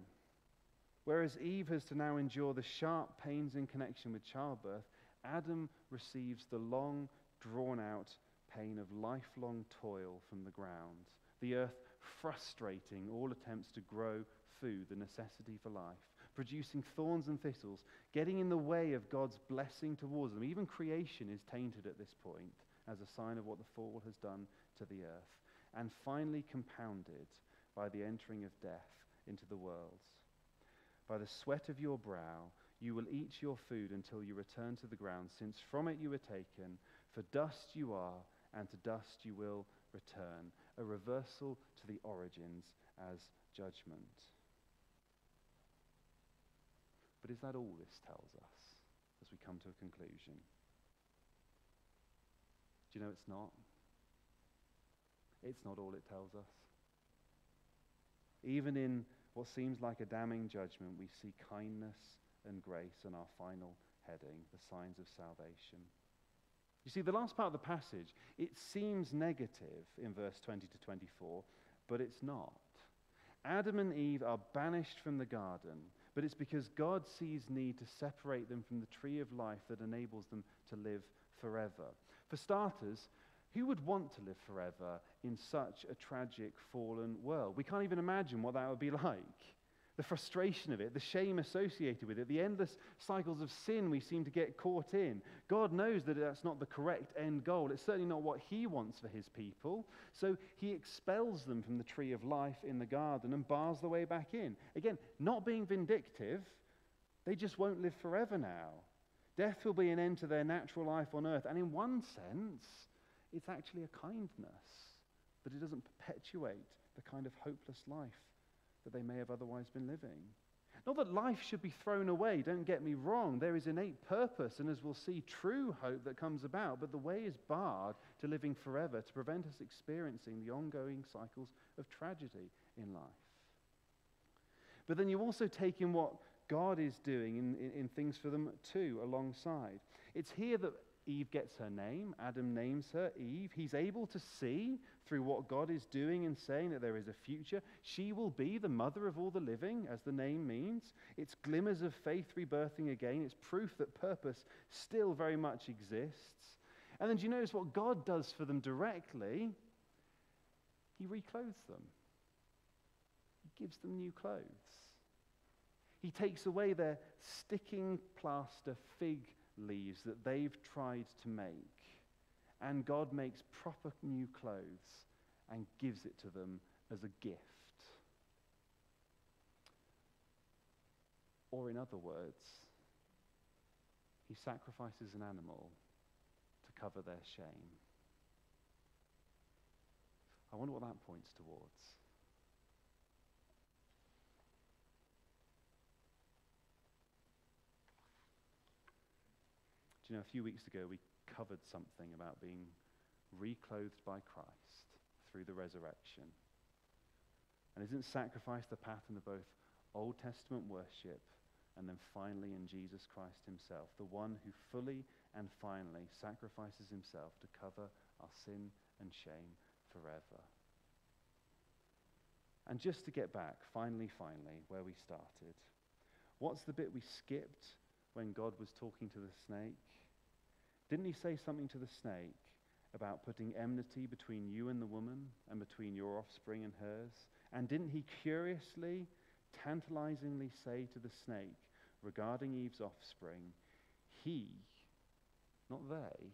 Whereas Eve has to now endure the sharp pains in connection with childbirth, Adam receives the long, drawn out pain of lifelong toil from the ground, the earth frustrating all attempts to grow food, the necessity for life, producing thorns and thistles, getting in the way of God's blessing towards them. Even creation is tainted at this point as a sign of what the fall has done to the earth, and finally compounded by the entering of death into the world. By the sweat of your brow, you will eat your food until you return to the ground, since from it you were taken, for dust you are and to dust you will return. A reversal to the origins as judgment. But is that all this tells us as we come to a conclusion? Do you know it's not? It's not all it tells us. Even in what seems like a damning judgment, we see kindness and grace in our final heading, the signs of salvation. You see, the last part of the passage, it seems negative in verse 20 to 24, but it's not. Adam and Eve are banished from the garden, but it's because God sees need to separate them from the tree of life that enables them to live forever. For starters, who would want to live forever in such a tragic, fallen world? We can't even imagine what that would be like the frustration of it, the shame associated with it, the endless cycles of sin we seem to get caught in. God knows that that's not the correct end goal. It's certainly not what He wants for His people. So He expels them from the tree of life in the garden and bars the way back in. Again, not being vindictive, they just won't live forever now. Death will be an end to their natural life on earth. And in one sense, it's actually a kindness that it doesn't perpetuate the kind of hopeless life that they may have otherwise been living. Not that life should be thrown away, don't get me wrong. There is innate purpose, and as we'll see, true hope that comes about, but the way is barred to living forever to prevent us experiencing the ongoing cycles of tragedy in life. But then you also take in what God is doing in, in, in things for them too, alongside. It's here that Eve gets her name. Adam names her Eve. He's able to see through what God is doing and saying that there is a future. She will be the mother of all the living, as the name means. It's glimmers of faith rebirthing again. It's proof that purpose still very much exists. And then do you notice what God does for them directly? He reclothes them, He gives them new clothes. He takes away their sticking plaster fig leaves that they've tried to make. And God makes proper new clothes and gives it to them as a gift. Or, in other words, he sacrifices an animal to cover their shame. I wonder what that points towards. Do know, a few weeks ago we covered something about being reclothed by Christ through the resurrection. And isn't sacrifice the pattern of both Old Testament worship and then finally in Jesus Christ himself, the one who fully and finally sacrifices himself to cover our sin and shame forever? And just to get back, finally, finally, where we started, what's the bit we skipped when God was talking to the snake? Didn't he say something to the snake about putting enmity between you and the woman and between your offspring and hers? And didn't he curiously, tantalizingly say to the snake regarding Eve's offspring, He, not they,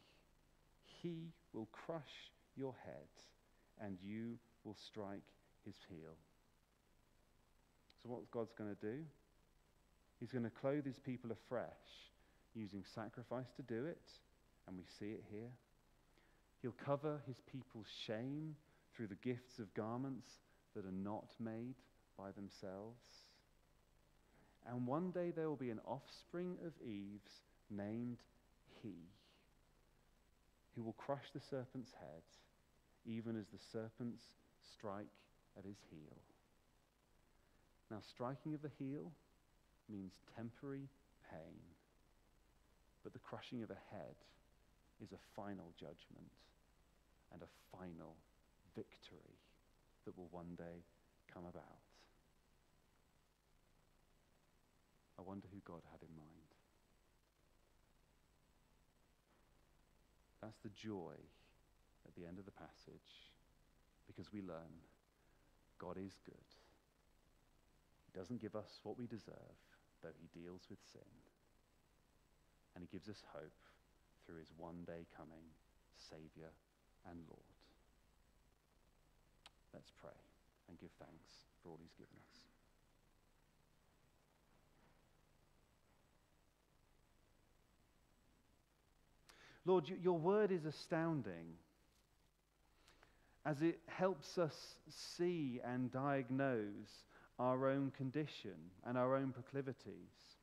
He will crush your head and you will strike his heel. So, what's God's going to do? He's going to clothe his people afresh using sacrifice to do it and we see it here. He'll cover his people's shame through the gifts of garments that are not made by themselves. And one day there will be an offspring of Eve's named He, who will crush the serpent's head, even as the serpents strike at his heel. Now, striking of the heel means temporary pain, but the crushing of a head is a final judgment and a final victory that will one day come about. I wonder who God had in mind. That's the joy at the end of the passage because we learn God is good. He doesn't give us what we deserve, though he deals with sin. And he gives us hope through his one day coming Savior and Lord. Let's pray and give thanks for all he's given us. Lord, your word is astounding as it helps us see and diagnose our own condition and our own proclivities.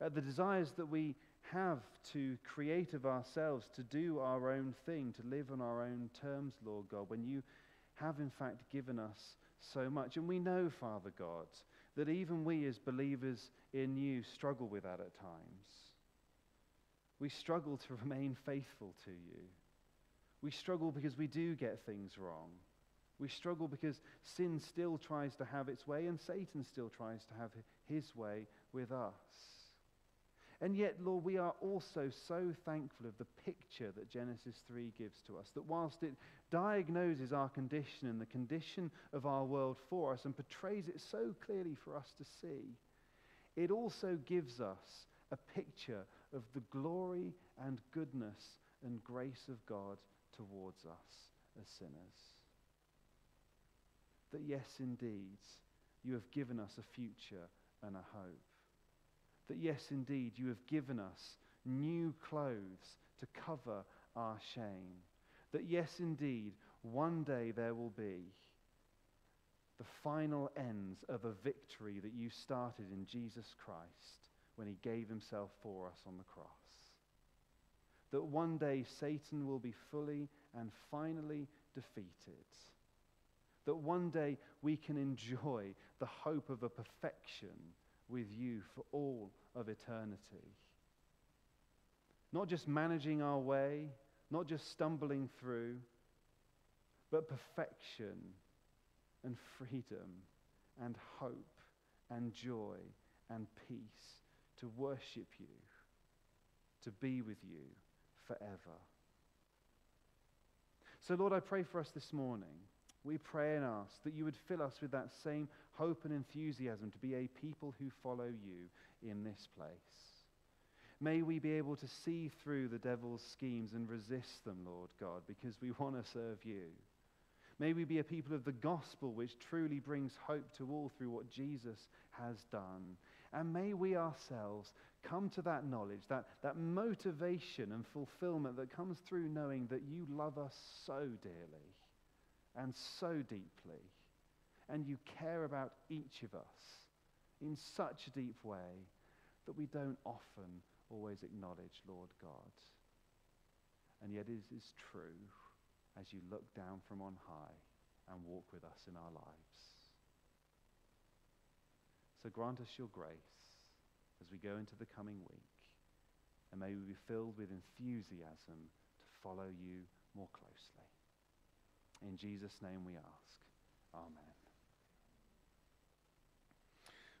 Uh, the desires that we have to create of ourselves, to do our own thing, to live on our own terms, Lord God, when you have in fact given us so much. And we know, Father God, that even we as believers in you struggle with that at times. We struggle to remain faithful to you. We struggle because we do get things wrong. We struggle because sin still tries to have its way and Satan still tries to have his way with us. And yet, Lord, we are also so thankful of the picture that Genesis 3 gives to us. That whilst it diagnoses our condition and the condition of our world for us and portrays it so clearly for us to see, it also gives us a picture of the glory and goodness and grace of God towards us as sinners. That yes, indeed, you have given us a future and a hope that yes, indeed, you have given us new clothes to cover our shame. That yes, indeed, one day there will be the final ends of a victory that you started in Jesus Christ when he gave himself for us on the cross. That one day Satan will be fully and finally defeated. That one day we can enjoy the hope of a perfection with you for all of eternity. not just managing our way, not just stumbling through, but perfection and freedom and hope and joy and peace to worship you, to be with you forever. So, Lord, I pray for us this morning. We pray and ask that you would fill us with that same hope and enthusiasm to be a people who follow you in this place. May we be able to see through the devil's schemes and resist them, Lord God, because we want to serve you. May we be a people of the gospel which truly brings hope to all through what Jesus has done. And may we ourselves come to that knowledge, that, that motivation and fulfillment that comes through knowing that you love us so dearly and so deeply, and you care about each of us in such a deep way that we don't often always acknowledge, Lord God. And yet it is true as you look down from on high and walk with us in our lives. So grant us your grace as we go into the coming week, and may we be filled with enthusiasm to follow you more closely. In Jesus' name we ask. Amen.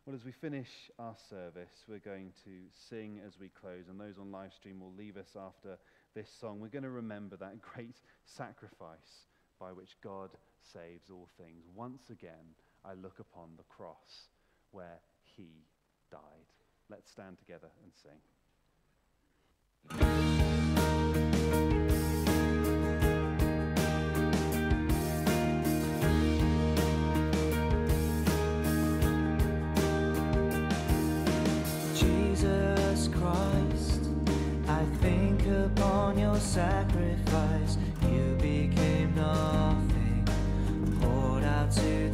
Well, as we finish our service, we're going to sing as we close, and those on live stream will leave us after this song. We're going to remember that great sacrifice by which God saves all things. Once again, I look upon the cross where he died. Let's stand together and sing. Sacrifice. You became nothing, poured out to